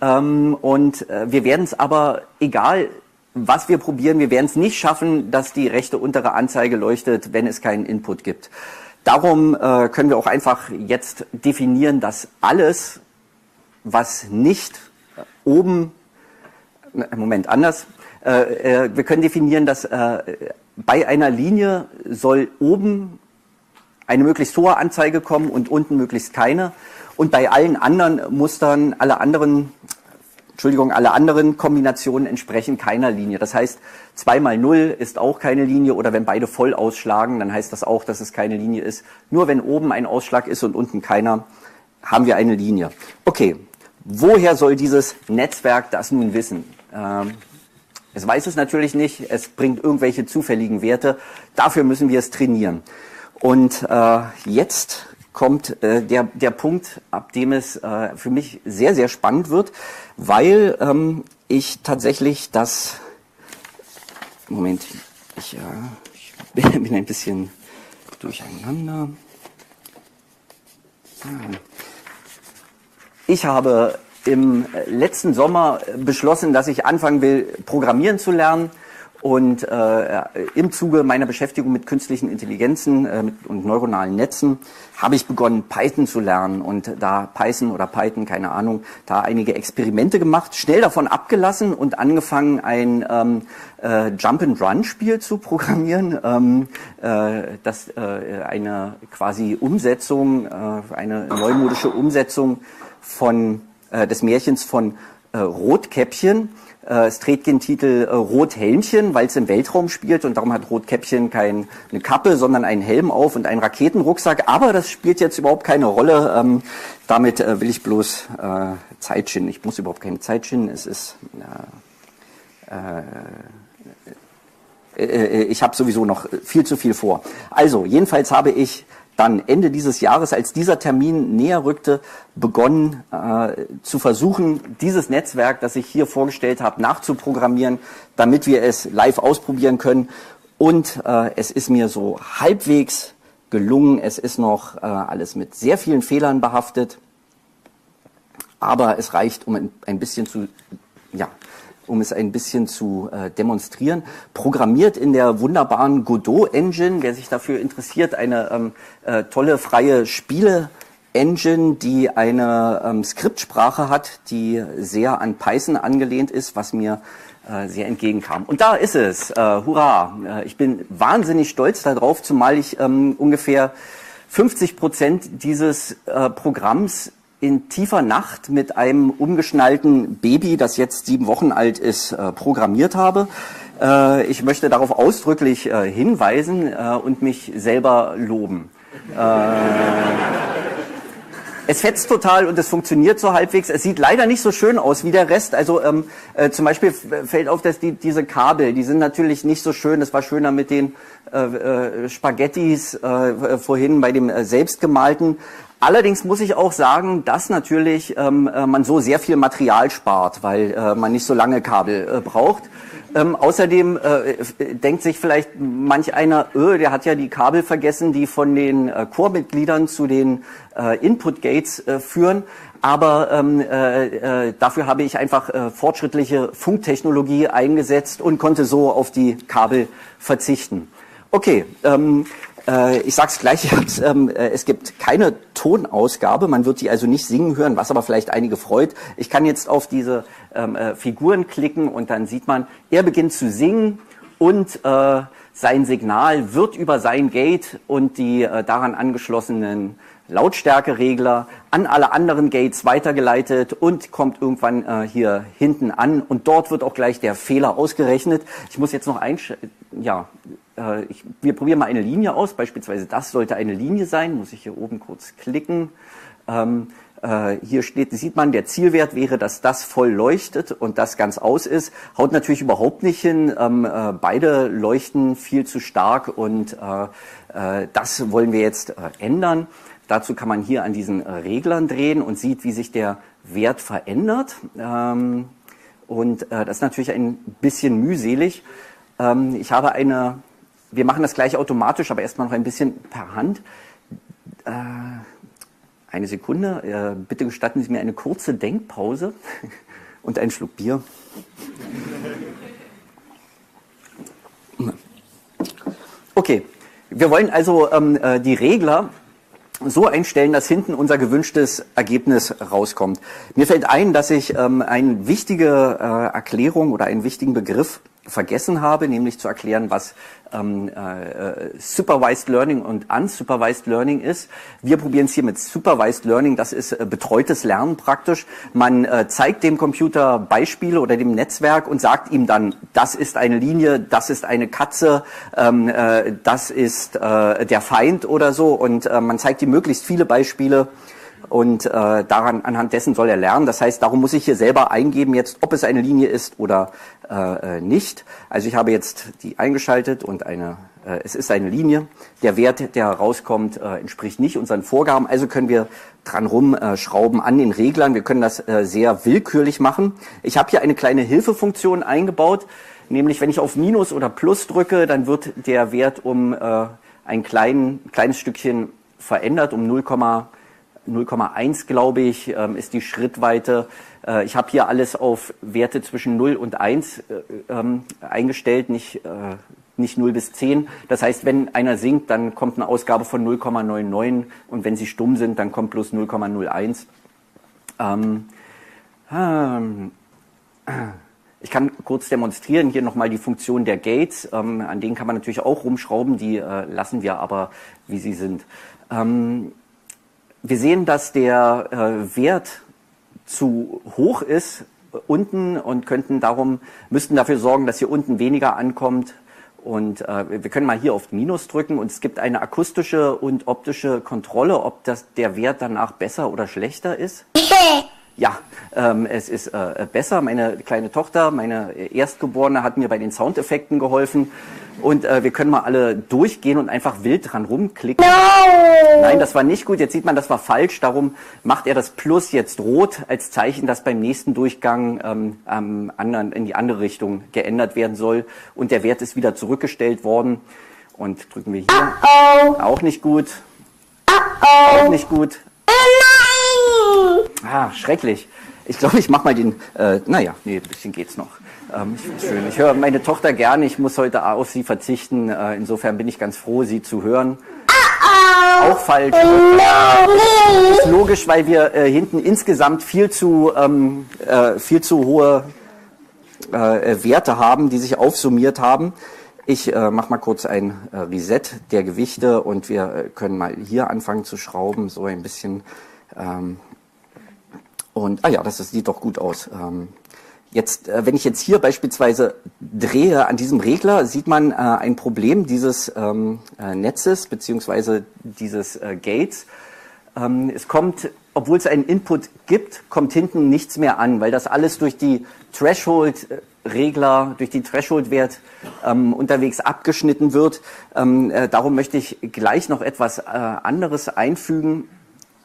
Ähm, und äh, wir werden es aber, egal was wir probieren, wir werden es nicht schaffen, dass die rechte untere Anzeige leuchtet, wenn es keinen Input gibt. Darum äh, können wir auch einfach jetzt definieren, dass alles, was nicht oben, Moment, anders, äh, äh, wir können definieren, dass äh, bei einer Linie soll oben eine möglichst hohe Anzeige kommen und unten möglichst keine. Und bei allen anderen Mustern, alle anderen Entschuldigung, alle anderen Kombinationen entsprechen keiner Linie. Das heißt, 2 mal 0 ist auch keine Linie oder wenn beide voll ausschlagen, dann heißt das auch, dass es keine Linie ist. Nur wenn oben ein Ausschlag ist und unten keiner, haben wir eine Linie. Okay, woher soll dieses Netzwerk das nun wissen? Ähm, Es weiß es natürlich nicht, es bringt irgendwelche zufälligen Werte. Dafür müssen wir es trainieren. Und äh, jetzt kommt äh, der, der Punkt, ab dem es äh, für mich sehr, sehr spannend wird, weil ähm, ich tatsächlich das, Moment, ich, äh, ich bin ein bisschen durcheinander. Ah. Ich habe im letzten Sommer beschlossen, dass ich anfangen will, Programmieren zu lernen. Und äh, im Zuge meiner Beschäftigung mit künstlichen Intelligenzen äh, mit, und neuronalen Netzen habe ich begonnen, Python zu lernen. Und da Python oder Python, keine Ahnung, da einige Experimente gemacht, schnell davon abgelassen und angefangen, ein ähm, äh, Jump-and-Run-Spiel zu programmieren, ähm, äh, das äh, eine quasi Umsetzung, äh, eine neumodische Umsetzung von äh, des Märchens von äh, Rotkäppchen äh, den Titel äh, Rothelmchen, weil es im Weltraum spielt und darum hat Rotkäppchen keine Kappe, sondern einen Helm auf und einen Raketenrucksack. Aber das spielt jetzt überhaupt keine Rolle. Ähm, damit äh, will ich bloß äh, Zeit schinden. Ich muss überhaupt keine Zeit schinden. Es ist äh, äh, äh, ich habe sowieso noch viel zu viel vor. Also, jedenfalls habe ich dann Ende dieses Jahres, als dieser Termin näher rückte, begonnen äh, zu versuchen, dieses Netzwerk, das ich hier vorgestellt habe, nachzuprogrammieren, damit wir es live ausprobieren können. Und äh, es ist mir so halbwegs gelungen. Es ist noch äh, alles mit sehr vielen Fehlern behaftet. Aber es reicht, um ein, ein bisschen zu, ja, um es ein bisschen zu äh, demonstrieren, programmiert in der wunderbaren Godot Engine, wer sich dafür interessiert, eine ähm, äh, tolle freie Spiele Engine, die eine ähm, Skriptsprache hat, die sehr an Python angelehnt ist, was mir äh, sehr entgegenkam. Und da ist es. Äh, hurra! Äh, ich bin wahnsinnig stolz darauf, zumal ich ähm, ungefähr 50 Prozent dieses äh, Programms in tiefer Nacht mit einem umgeschnallten Baby, das jetzt sieben Wochen alt ist, äh, programmiert habe. Äh, ich möchte darauf ausdrücklich äh, hinweisen und mich selber loben. Es fetzt total und es funktioniert so halbwegs. Es sieht leider nicht so schön aus wie der Rest. Also ähm, äh, zum Beispiel fällt auf, dass die, diese Kabel, die sind natürlich nicht so schön. Es war schöner mit den äh, äh, Spaghettis äh, vorhin bei dem äh, selbstgemalten. Allerdings muss ich auch sagen, dass natürlich ähm, äh, man so sehr viel Material spart, weil äh, man nicht so lange Kabel äh, braucht. Ähm, außerdem äh, denkt sich vielleicht manch einer, öh, der hat ja die Kabel vergessen, die von den äh, Chormitgliedern zu den äh, Input Gates äh, führen. Aber ähm, äh, äh, dafür habe ich einfach äh, fortschrittliche Funktechnologie eingesetzt und konnte so auf die Kabel verzichten. Okay, ähm, äh, ich sage es gleich, ähm, äh, es gibt keine Tonausgabe, man wird die also nicht singen hören, was aber vielleicht einige freut. Ich kann jetzt auf diese ähm, äh, Figuren klicken und dann sieht man, er beginnt zu singen und äh, sein Signal wird über sein Gate und die äh, daran angeschlossenen Lautstärkeregler an alle anderen Gates weitergeleitet und kommt irgendwann äh, hier hinten an und dort wird auch gleich der Fehler ausgerechnet. Ich muss jetzt noch ein, ja, äh, ich, wir probieren mal eine Linie aus, beispielsweise das sollte eine Linie sein, muss ich hier oben kurz klicken. Ähm, äh, hier steht, sieht man, der Zielwert wäre, dass das voll leuchtet und das ganz aus ist. Haut natürlich überhaupt nicht hin. Ähm, äh, beide leuchten viel zu stark und äh, äh das wollen wir jetzt äh, ändern. Dazu kann man hier an diesen Reglern drehen und sieht, wie sich der Wert verändert. Ähm, und das ist natürlich ein bisschen mühselig. Ähm, ich habe eine wir machen das gleich automatisch, aber erstmal noch ein bisschen per Hand. Äh, eine Sekunde, äh, bitte gestatten Sie mir eine kurze Denkpause und einen Schluck Bier. Okay, wir wollen also ähm, äh, die Regler so einstellen, dass hinten unser gewünschtes Ergebnis rauskommt. Mir fällt ein, dass ich ähm, eine wichtige äh, Erklärung oder einen wichtigen Begriff vergessen habe, nämlich zu erklären, was ähm, äh, Supervised Learning und Unsupervised Learning ist. Wir probieren es hier mit Supervised Learning, das ist äh, betreutes Lernen praktisch. Man äh, zeigt dem Computer Beispiele oder dem Netzwerk und sagt ihm dann, das ist eine Linie, das ist eine Katze, ähm, äh, das ist äh, der Feind oder so und äh, man zeigt ihm möglichst viele Beispiele und äh, daran anhand dessen soll er lernen. Das heißt, darum muss ich hier selber eingeben jetzt, ob es eine Linie ist oder äh, äh nicht. Also ich habe jetzt die eingeschaltet und eine äh, es ist eine Linie. Der Wert, der herauskommt, äh, entspricht nicht unseren Vorgaben. Also können wir dran rumschrauben an den Reglern. Wir können das äh, sehr willkürlich machen. Ich habe hier eine kleine Hilfefunktion eingebaut. Nämlich, wenn ich auf Minus oder Plus drücke, dann wird der Wert um ein klein, kleines Stückchen verändert, um 0,1 glaube ich, ähm, ist die Schrittweite. Ich habe hier alles auf Werte zwischen 0 und 1 ähm, eingestellt, nicht nicht 0 bis 10. Das heißt, wenn einer singt, dann kommt eine Ausgabe von 0,99 und wenn sie stumm sind, dann kommt plus 0,01. Ähm, ich kann kurz demonstrieren, hier nochmal die Funktion der Gates. An denen kann man natürlich auch rumschrauben, die äh, lassen wir aber, wie sie sind. Wir sehen, dass der äh, Wert zu hoch ist äh, unten und könnten darum, müssten dafür sorgen, dass hier unten weniger ankommt und äh, wir können mal hier auf Minus drücken und es gibt eine akustische und optische Kontrolle, ob das der Wert danach besser oder schlechter ist. Ja, ähm, es ist äh, besser. Meine kleine Tochter, meine Erstgeborene, hat mir bei den Soundeffekten geholfen. Und äh, wir können mal alle durchgehen und einfach wild dran rumklicken. No! Nein, das war nicht gut. Jetzt sieht man, das war falsch. Darum macht er das Plus jetzt rot als Zeichen, dass beim nächsten Durchgang ähm, ähm, anderen, in die andere Richtung geändert werden soll. Und der Wert ist wieder zurückgestellt worden. Und drücken wir hier. Uh -oh. Auch nicht gut. Uh -oh. Auch nicht gut. Ah, schrecklich. Ich glaube, ich mache mal den, äh, naja, nee, ein bisschen geht's noch. Ähm, ich schön. Ich höre meine Tochter gerne, ich muss heute auf sie verzichten. Äh, insofern bin ich ganz froh, sie zu hören. Auch falsch. Ist logisch, weil wir äh, hinten insgesamt viel zu, ähm, äh, viel zu hohe äh, Werte haben, die sich aufsummiert haben. Ich äh, mache mal kurz ein äh, Reset der Gewichte und wir äh, können mal hier anfangen zu schrauben, so ein bisschen. Ähm, und, ah ja, das, sieht doch gut aus. Ähm, jetzt, äh, wenn ich jetzt hier beispielsweise drehe an diesem Regler, sieht man äh, ein Problem dieses ähm, äh, Netzes beziehungsweise dieses äh, Gates. Ähm, es kommt, obwohl es einen Input gibt, kommt hinten nichts mehr an, weil das alles durch die Threshold-Regler, durch den Threshold-Wert ähm, unterwegs abgeschnitten wird. Ähm, äh, darum möchte ich gleich noch etwas äh, anderes einfügen.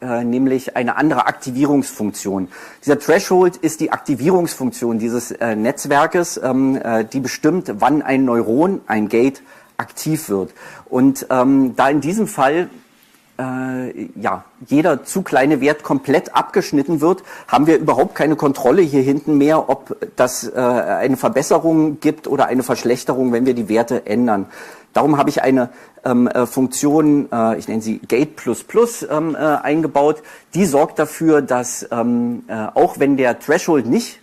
Äh, nämlich eine andere Aktivierungsfunktion. Dieser Threshold ist die Aktivierungsfunktion dieses äh, Netzwerkes, ähm, äh, die bestimmt, wann ein Neuron, ein Gate, aktiv wird. Und ähm, da in diesem Fall äh, ja, jeder zu kleine Wert komplett abgeschnitten wird, haben wir überhaupt keine Kontrolle hier hinten mehr, ob das äh, eine Verbesserung gibt oder eine Verschlechterung, wenn wir die Werte ändern. Darum habe ich eine ähm, äh, Funktion, äh, ich nenne sie Gate ähm, äh, eingebaut. Die sorgt dafür, dass ähm, äh, auch wenn der Threshold nicht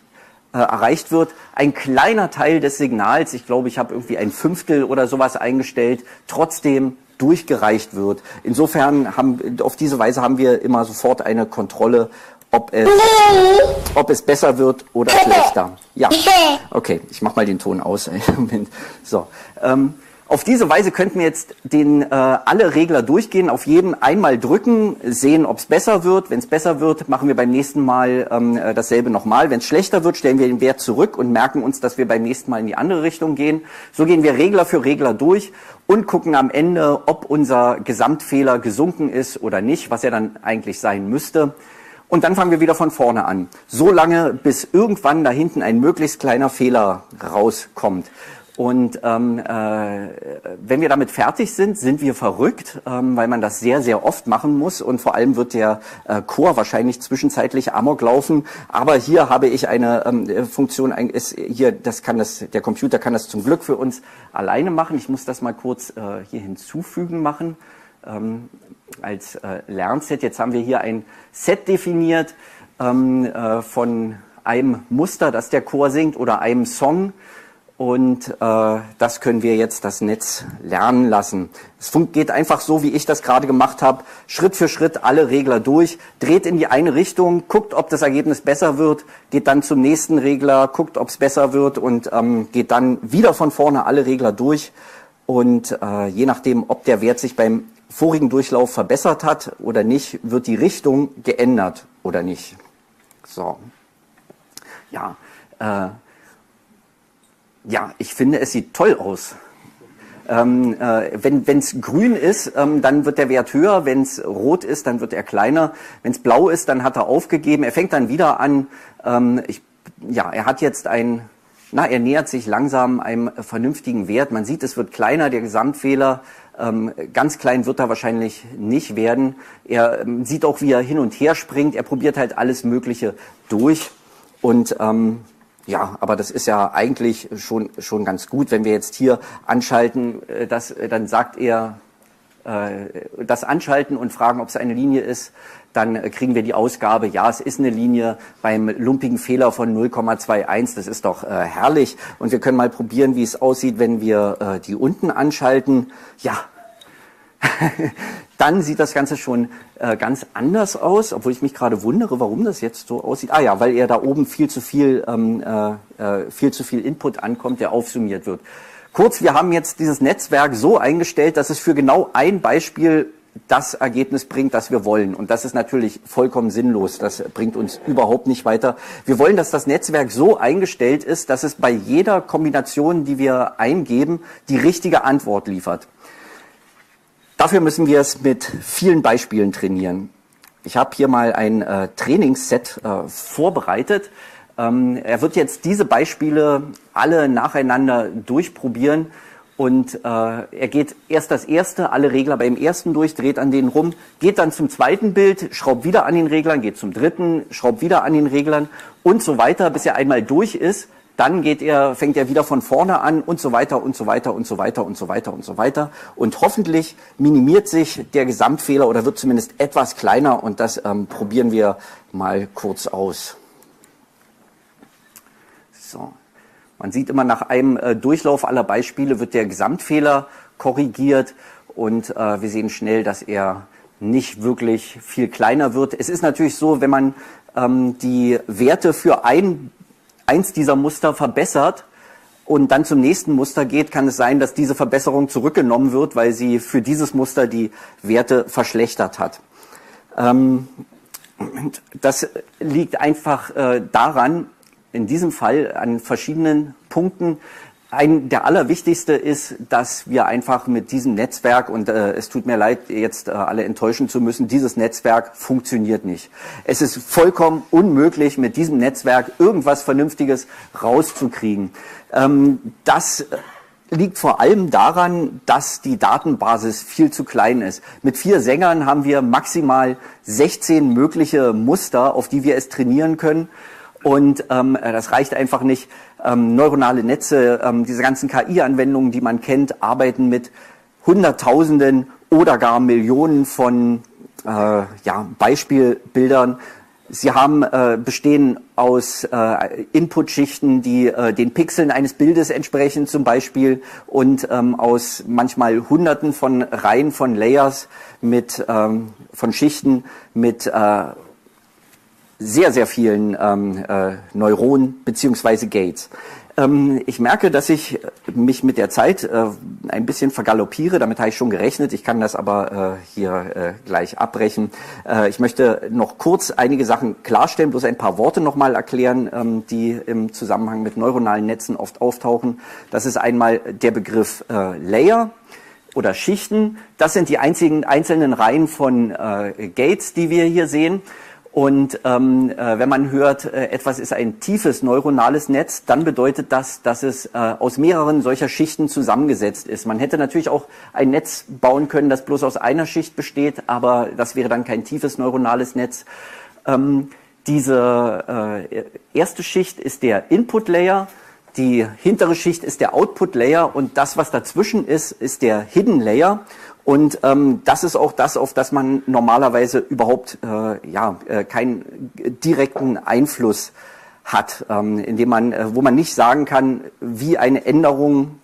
äh, erreicht wird, ein kleiner Teil des Signals, ich glaube, ich habe irgendwie ein Fünftel oder sowas eingestellt, trotzdem durchgereicht wird. Insofern haben, auf diese Weise haben wir immer sofort eine Kontrolle, ob es, ob es besser wird oder schlechter. Ja, okay, ich mache mal den Ton aus. so, ähm, auf diese Weise könnten wir jetzt den, äh, alle Regler durchgehen, auf jeden einmal drücken, sehen, ob es besser wird. Wenn es besser wird, machen wir beim nächsten Mal ähm, äh, dasselbe nochmal. Wenn es schlechter wird, stellen wir den Wert zurück und merken uns, dass wir beim nächsten Mal in die andere Richtung gehen. So gehen wir Regler für Regler durch und gucken am Ende, ob unser Gesamtfehler gesunken ist oder nicht, was er dann eigentlich sein müsste. Und dann fangen wir wieder von vorne an. So lange, bis irgendwann da hinten ein möglichst kleiner Fehler rauskommt. Und ähm, äh, wenn wir damit fertig sind, sind wir verrückt, ähm, weil man das sehr, sehr oft machen muss. Und vor allem wird der äh, Chor wahrscheinlich zwischenzeitlich amok laufen. Aber hier habe ich eine ähm, Funktion, ist hier, das kann das, der Computer kann das zum Glück für uns alleine machen. Ich muss das mal kurz äh, hier hinzufügen machen ähm, als äh, Lernset. Jetzt haben wir hier ein Set definiert ähm, äh, von einem Muster, das der Chor singt oder einem Song. Und äh, das können wir jetzt das Netz lernen lassen. Es geht einfach so, wie ich das gerade gemacht habe. Schritt für Schritt alle Regler durch, dreht in die eine Richtung, guckt, ob das Ergebnis besser wird, geht dann zum nächsten Regler, guckt, ob es besser wird und ähm, geht dann wieder von vorne alle Regler durch. Und äh, je nachdem, ob der Wert sich beim vorigen Durchlauf verbessert hat oder nicht, wird die Richtung geändert oder nicht. So. Ja, äh, ja, ich finde, es sieht toll aus. Ähm, äh, wenn es grün ist, ähm, dann wird der Wert höher. Wenn es rot ist, dann wird er kleiner. Wenn es blau ist, dann hat er aufgegeben. Er fängt dann wieder an. Ähm, ich, ja, er hat jetzt ein, na, er nähert sich langsam einem vernünftigen Wert. Man sieht, es wird kleiner, der Gesamtfehler. Ähm, ganz klein wird er wahrscheinlich nicht werden. Er ähm, sieht auch, wie er hin und her springt. Er probiert halt alles Mögliche durch. Und ähm, ja, aber das ist ja eigentlich schon, schon ganz gut. Wenn wir jetzt hier anschalten, äh, das, äh, dann sagt er, äh, das anschalten und fragen, ob es eine Linie ist, dann kriegen wir die Ausgabe, ja, es ist eine Linie beim lumpigen Fehler von 0,21. Das ist doch äh, herrlich. Und wir können mal probieren, wie es aussieht, wenn wir äh, die unten anschalten. Ja, dann sieht das Ganze schon äh, ganz anders aus, obwohl ich mich gerade wundere, warum das jetzt so aussieht. Ah ja, weil er da oben viel zu viel, ähm, äh, äh, viel zu viel Input ankommt, der aufsummiert wird. Kurz, wir haben jetzt dieses Netzwerk so eingestellt, dass es für genau ein Beispiel das Ergebnis bringt, das wir wollen. Und das ist natürlich vollkommen sinnlos. Das bringt uns überhaupt nicht weiter. Wir wollen, dass das Netzwerk so eingestellt ist, dass es bei jeder Kombination, die wir eingeben, die richtige Antwort liefert. Dafür müssen wir es mit vielen Beispielen trainieren. Ich habe hier mal ein äh, Trainingsset äh, vorbereitet. Ähm, er wird jetzt diese Beispiele alle nacheinander durchprobieren und äh, er geht erst das erste, alle Regler beim ersten durch, dreht an denen rum, geht dann zum zweiten Bild, schraubt wieder an den Reglern, geht zum dritten, schraubt wieder an den Reglern und so weiter, bis er einmal durch ist dann geht er, fängt er wieder von vorne an und so weiter und so weiter und so weiter und so weiter und so weiter. Und hoffentlich minimiert sich der Gesamtfehler oder wird zumindest etwas kleiner und das ähm, probieren wir mal kurz aus. So. Man sieht immer nach einem äh, Durchlauf aller Beispiele wird der Gesamtfehler korrigiert und äh, wir sehen schnell, dass er nicht wirklich viel kleiner wird. Es ist natürlich so, wenn man ähm, die Werte für ein eins dieser Muster verbessert und dann zum nächsten Muster geht, kann es sein, dass diese Verbesserung zurückgenommen wird, weil sie für dieses Muster die Werte verschlechtert hat. Ähm, das liegt einfach äh, daran, in diesem Fall an verschiedenen Punkten, ein, der allerwichtigste ist, dass wir einfach mit diesem Netzwerk, und äh, es tut mir leid, jetzt äh, alle enttäuschen zu müssen, dieses Netzwerk funktioniert nicht. Es ist vollkommen unmöglich, mit diesem Netzwerk irgendwas Vernünftiges rauszukriegen. Ähm, das liegt vor allem daran, dass die Datenbasis viel zu klein ist. Mit vier Sängern haben wir maximal 16 mögliche Muster, auf die wir es trainieren können. Und ähm, das reicht einfach nicht. Ähm, neuronale Netze, ähm, diese ganzen KI-Anwendungen, die man kennt, arbeiten mit Hunderttausenden oder gar Millionen von äh, ja, Beispielbildern. Sie haben äh, bestehen aus äh, Inputschichten, die äh, den Pixeln eines Bildes entsprechen zum Beispiel und ähm, aus manchmal Hunderten von Reihen von Layers mit ähm, von Schichten mit äh, sehr, sehr vielen ähm, äh, Neuronen beziehungsweise Gates. Ähm, ich merke, dass ich mich mit der Zeit äh, ein bisschen vergaloppiere. Damit habe ich schon gerechnet. Ich kann das aber äh, hier äh, gleich abbrechen. Äh, ich möchte noch kurz einige Sachen klarstellen, bloß ein paar Worte nochmal erklären, ähm, die im Zusammenhang mit neuronalen Netzen oft auftauchen. Das ist einmal der Begriff äh, Layer oder Schichten. Das sind die einzigen einzelnen Reihen von äh, Gates, die wir hier sehen. Und ähm, äh, wenn man hört, äh, etwas ist ein tiefes neuronales Netz, dann bedeutet das, dass es äh, aus mehreren solcher Schichten zusammengesetzt ist. Man hätte natürlich auch ein Netz bauen können, das bloß aus einer Schicht besteht, aber das wäre dann kein tiefes neuronales Netz. Ähm, diese äh, erste Schicht ist der Input Layer, die hintere Schicht ist der Output Layer und das, was dazwischen ist, ist der Hidden Layer. Und ähm, das ist auch das, auf das man normalerweise überhaupt äh, ja, äh, keinen direkten Einfluss hat, ähm, indem man, äh, wo man nicht sagen kann, wie eine Änderung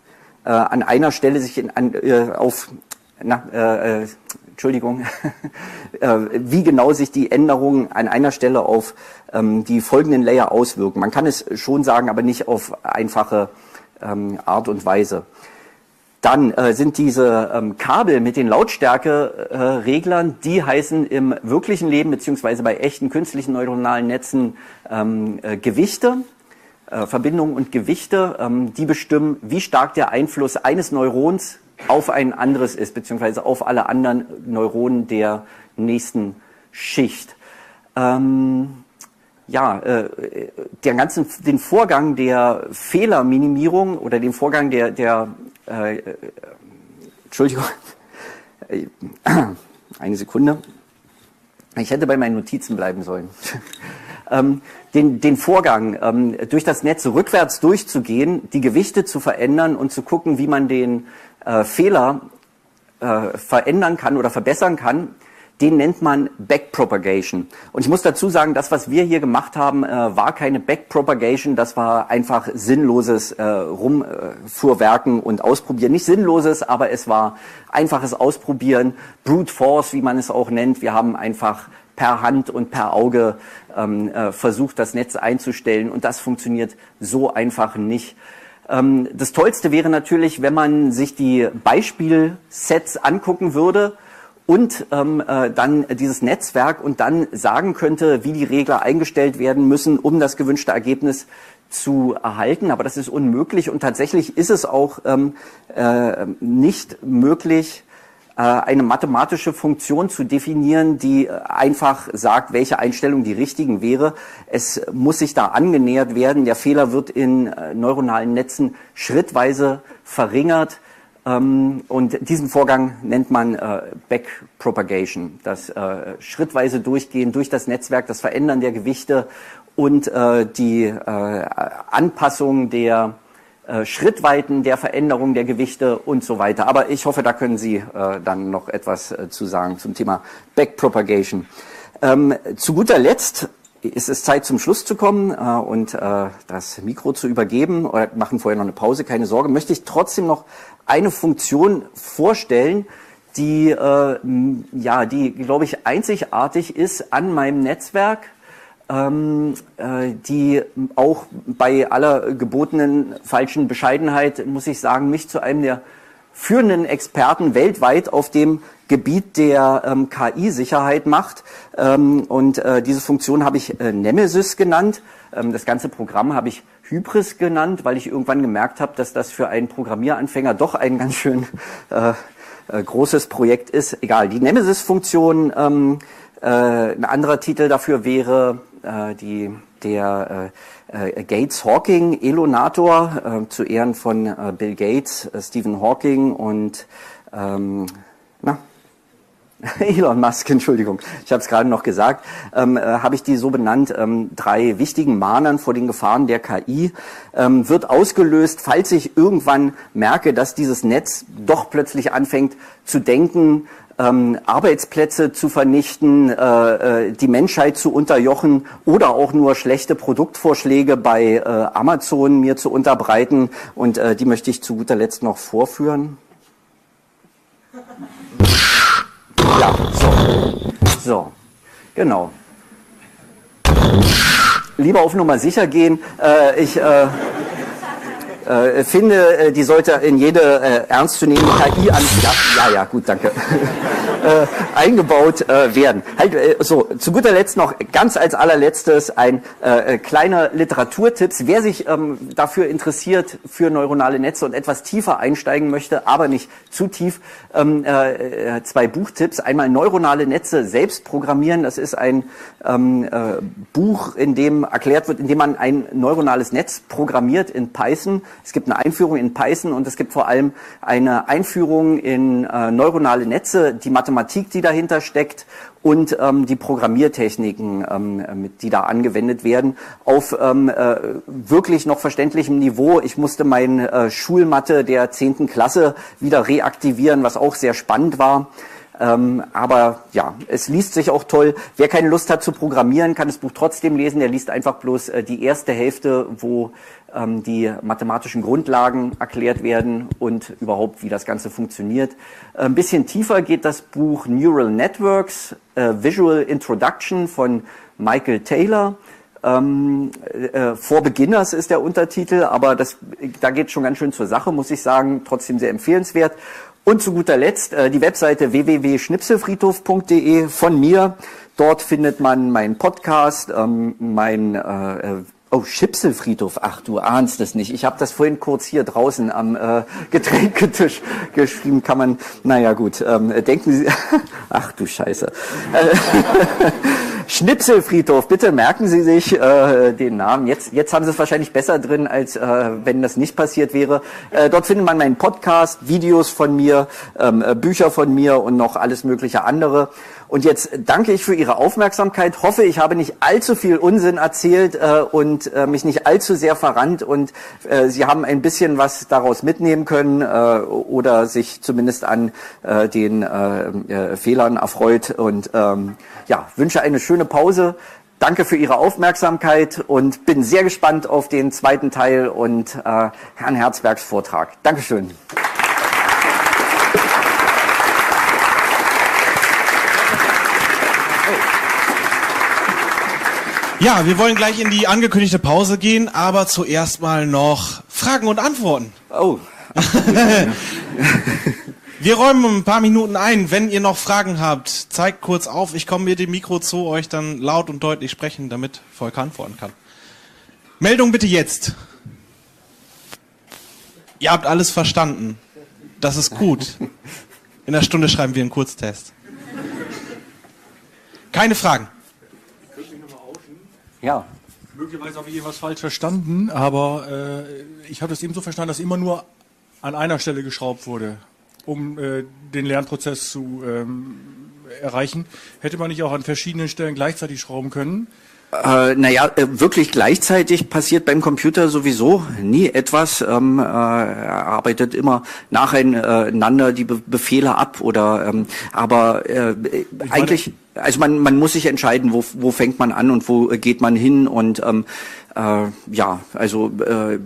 äh, an einer Stelle sich in, an, äh, auf, na, äh, äh, Entschuldigung, äh, wie genau sich die Änderungen an einer Stelle auf ähm, die folgenden Layer auswirken. Man kann es schon sagen, aber nicht auf einfache ähm, Art und Weise. Dann äh, sind diese ähm, Kabel mit den Lautstärkereglern, äh, die heißen im wirklichen Leben beziehungsweise bei echten künstlichen neuronalen Netzen ähm, äh, Gewichte, äh, Verbindungen und Gewichte, ähm, die bestimmen, wie stark der Einfluss eines Neurons auf ein anderes ist, beziehungsweise auf alle anderen Neuronen der nächsten Schicht. Ähm, ja, äh, der ganzen, den Vorgang der Fehlerminimierung oder den Vorgang der, der äh, äh, Entschuldigung, eine Sekunde. Ich hätte bei meinen Notizen bleiben sollen. ähm, den, den Vorgang, ähm, durch das Netz rückwärts durchzugehen, die Gewichte zu verändern und zu gucken, wie man den äh, Fehler äh, verändern kann oder verbessern kann, den nennt man Backpropagation. Und ich muss dazu sagen, das, was wir hier gemacht haben, äh, war keine Backpropagation, das war einfach sinnloses äh, Rumfuhrwerken und Ausprobieren. Nicht sinnloses, aber es war einfaches Ausprobieren, Brute Force, wie man es auch nennt. Wir haben einfach per Hand und per Auge ähm, äh, versucht, das Netz einzustellen und das funktioniert so einfach nicht. Ähm, das Tollste wäre natürlich, wenn man sich die Beispielsets angucken würde und ähm, äh, dann dieses Netzwerk und dann sagen könnte, wie die Regler eingestellt werden müssen, um das gewünschte Ergebnis zu erhalten. Aber das ist unmöglich und tatsächlich ist es auch ähm, äh, nicht möglich, äh, eine mathematische Funktion zu definieren, die einfach sagt, welche Einstellung die richtigen wäre. Es muss sich da angenähert werden. Der Fehler wird in äh, neuronalen Netzen schrittweise verringert. Ähm, und diesen Vorgang nennt man äh, Backpropagation, das äh, schrittweise Durchgehen durch das Netzwerk, das Verändern der Gewichte und äh, die äh, Anpassung der äh, Schrittweiten der Veränderung der Gewichte und so weiter. Aber ich hoffe, da können Sie äh, dann noch etwas zu sagen zum Thema Backpropagation. Ähm, zu guter Letzt ist es Zeit zum Schluss zu kommen äh, und äh, das Mikro zu übergeben oder machen vorher noch eine Pause, keine Sorge, möchte ich trotzdem noch eine Funktion vorstellen, die, äh, ja, die, glaube ich, einzigartig ist an meinem Netzwerk, ähm, äh, die auch bei aller gebotenen falschen Bescheidenheit, muss ich sagen, mich zu einem der führenden Experten weltweit auf dem Gebiet der ähm, KI-Sicherheit macht. Ähm, und äh, diese Funktion habe ich äh, Nemesis genannt. Ähm, das ganze Programm habe ich Hybris genannt, weil ich irgendwann gemerkt habe, dass das für einen Programmieranfänger doch ein ganz schön äh, äh, großes Projekt ist. Egal, die Nemesis-Funktion, ähm, äh, ein anderer Titel dafür wäre äh, die, der äh, äh Gates-Hawking Elonator äh, zu Ehren von äh, Bill Gates, äh, Stephen Hawking und ähm, Elon Musk, Entschuldigung, ich habe es gerade noch gesagt, ähm, äh, habe ich die so benannt, ähm, drei wichtigen Mahnern vor den Gefahren der KI, ähm, wird ausgelöst, falls ich irgendwann merke, dass dieses Netz doch plötzlich anfängt zu denken, ähm, Arbeitsplätze zu vernichten, äh, äh, die Menschheit zu unterjochen oder auch nur schlechte Produktvorschläge bei äh, Amazon mir zu unterbreiten. Und äh, die möchte ich zu guter Letzt noch vorführen. Ja, so. So, genau. Lieber auf Nummer sicher gehen. Äh, ich äh, äh, finde, äh, die sollte in jede äh, ernstzunehmende KI an ja, ja, ja, gut, danke. äh, eingebaut äh, werden. Halt, äh, so, zu guter Letzt noch ganz als allerletztes ein äh, äh kleiner Literaturtipps. Wer sich ähm, dafür interessiert, für neuronale Netze und etwas tiefer einsteigen möchte, aber nicht zu tief, ähm, äh, zwei Buchtipps. Einmal neuronale Netze selbst programmieren. Das ist ein ähm, äh, Buch, in dem erklärt wird, in dem man ein neuronales Netz programmiert in Python. Es gibt eine Einführung in Python und es gibt vor allem eine Einführung in äh, neuronale Netze, die Mathematik, die dahinter steckt und ähm, die Programmiertechniken, ähm, die da angewendet werden, auf ähm, äh, wirklich noch verständlichem Niveau. Ich musste meine äh, Schulmatte der zehnten Klasse wieder reaktivieren, was auch sehr spannend war. Ähm, aber ja, es liest sich auch toll. Wer keine Lust hat zu programmieren, kann das Buch trotzdem lesen. Der liest einfach bloß äh, die erste Hälfte, wo ähm, die mathematischen Grundlagen erklärt werden und überhaupt, wie das Ganze funktioniert. Ein bisschen tiefer geht das Buch Neural Networks, äh, Visual Introduction von Michael Taylor. Ähm, äh, For Beginners ist der Untertitel, aber das, da geht schon ganz schön zur Sache, muss ich sagen. Trotzdem sehr empfehlenswert. Und zu guter Letzt äh, die Webseite www.schnipselfriedhof.de von mir. Dort findet man meinen Podcast, ähm, mein äh, Oh, Schipselfriedhof. Ach, du ahnst es nicht. Ich habe das vorhin kurz hier draußen am äh, Getränketisch geschrieben. Kann man, naja gut, ähm, denken Sie, ach du Scheiße. Schnipselfriedhof, bitte merken Sie sich äh, den Namen. Jetzt, jetzt haben Sie es wahrscheinlich besser drin, als äh, wenn das nicht passiert wäre. Äh, dort findet man meinen Podcast, Videos von mir, ähm, äh, Bücher von mir und noch alles mögliche andere. Und jetzt danke ich für Ihre Aufmerksamkeit, hoffe, ich habe nicht allzu viel Unsinn erzählt äh, und äh, mich nicht allzu sehr verrannt und äh, Sie haben ein bisschen was daraus mitnehmen können äh, oder sich zumindest an äh, den äh, äh, Fehlern erfreut und ähm, ja, wünsche eine schöne Pause. Danke für Ihre Aufmerksamkeit und bin sehr gespannt auf den zweiten Teil und äh, Herrn Herzbergs Vortrag. Dankeschön. Ja, wir wollen gleich in die angekündigte Pause gehen, aber zuerst mal noch Fragen und Antworten. Oh. wir räumen ein paar Minuten ein. Wenn ihr noch Fragen habt, zeigt kurz auf. Ich komme mit dem Mikro zu euch dann laut und deutlich sprechen, damit Volker antworten kann. Meldung bitte jetzt. Ihr habt alles verstanden. Das ist gut. In einer Stunde schreiben wir einen Kurztest. Keine Fragen. Ja. Möglicherweise habe ich irgendwas falsch verstanden, aber äh, ich habe das eben so verstanden, dass immer nur an einer Stelle geschraubt wurde, um äh, den Lernprozess zu ähm, erreichen. Hätte man nicht auch an verschiedenen Stellen gleichzeitig schrauben können? Äh, naja, äh, wirklich gleichzeitig passiert beim Computer sowieso nie etwas. Ähm, äh, er arbeitet immer nacheinander die Be Befehle ab oder ähm, aber äh, eigentlich, also man, man muss sich entscheiden, wo, wo fängt man an und wo geht man hin und ähm, äh, ja, also äh,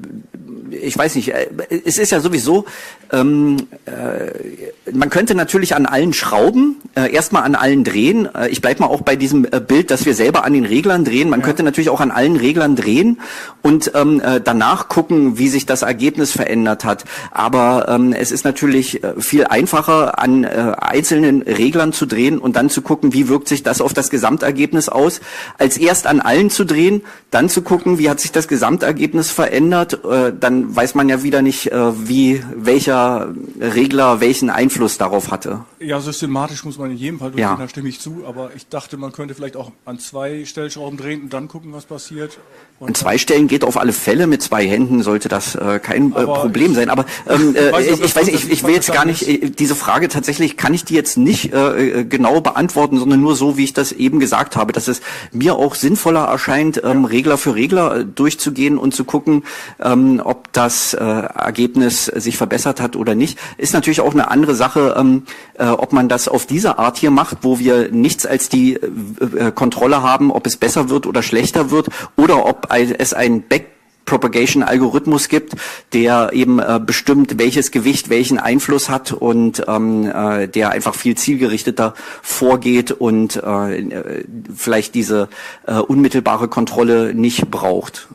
ich weiß nicht, äh, es ist ja sowieso, ähm, äh, man könnte natürlich an allen schrauben, äh, erstmal an allen drehen. Äh, ich bleibe mal auch bei diesem äh, Bild, dass wir selber an den Reglern drehen. Man ja. könnte natürlich auch an allen Reglern drehen und ähm, äh, danach gucken, wie sich das Ergebnis verändert hat. Aber ähm, es ist natürlich äh, viel einfacher, an äh, einzelnen Reglern zu drehen und dann zu gucken, wie wirkt sich das auf das Gesamtergebnis aus, als erst an allen zu drehen, dann zu gucken, wie hat sich das Gesamtergebnis verändert, äh, dann weiß man ja wieder nicht, äh, wie welcher Regler welchen Einfluss darauf hatte. Ja, systematisch muss man in jedem Fall durchgehen, ja. da stimme ich zu, aber ich dachte, man könnte vielleicht auch an zwei Stellschrauben drehen und dann gucken, was passiert. An zwei Stellen geht auf alle Fälle, mit zwei Händen sollte das äh, kein äh, Problem sein. Aber ähm, äh, weiß nicht, ich, weiß nicht, ich, ich will jetzt gar nicht, äh, diese Frage tatsächlich kann ich die jetzt nicht äh, genau beantworten, sondern nur so, wie ich das eben gesagt habe, dass es mir auch sinnvoller erscheint, ähm, Regler für Regler durchzugehen und zu gucken, ähm, ob das äh, Ergebnis sich verbessert hat oder nicht. Ist natürlich auch eine andere Sache, ähm, äh, ob man das auf diese Art hier macht, wo wir nichts als die äh, äh Kontrolle haben, ob es besser wird oder schlechter wird, oder ob es ein Back Propagation-Algorithmus gibt, der eben äh, bestimmt, welches Gewicht welchen Einfluss hat und ähm, äh, der einfach viel zielgerichteter vorgeht und äh, vielleicht diese äh, unmittelbare Kontrolle nicht braucht.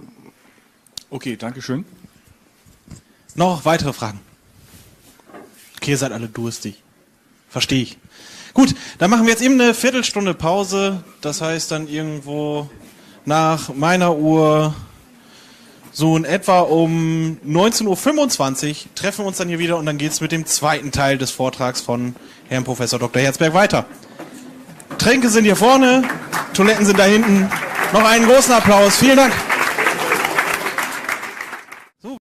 Okay, danke schön. Noch weitere Fragen? Okay, ihr seid alle durstig. Verstehe ich. Gut, dann machen wir jetzt eben eine Viertelstunde Pause. Das heißt dann irgendwo nach meiner Uhr so in etwa um 19.25 Uhr treffen wir uns dann hier wieder und dann geht es mit dem zweiten Teil des Vortrags von Herrn Professor Dr. Herzberg weiter. Tränke sind hier vorne, Toiletten sind da hinten. Noch einen großen Applaus. Vielen Dank.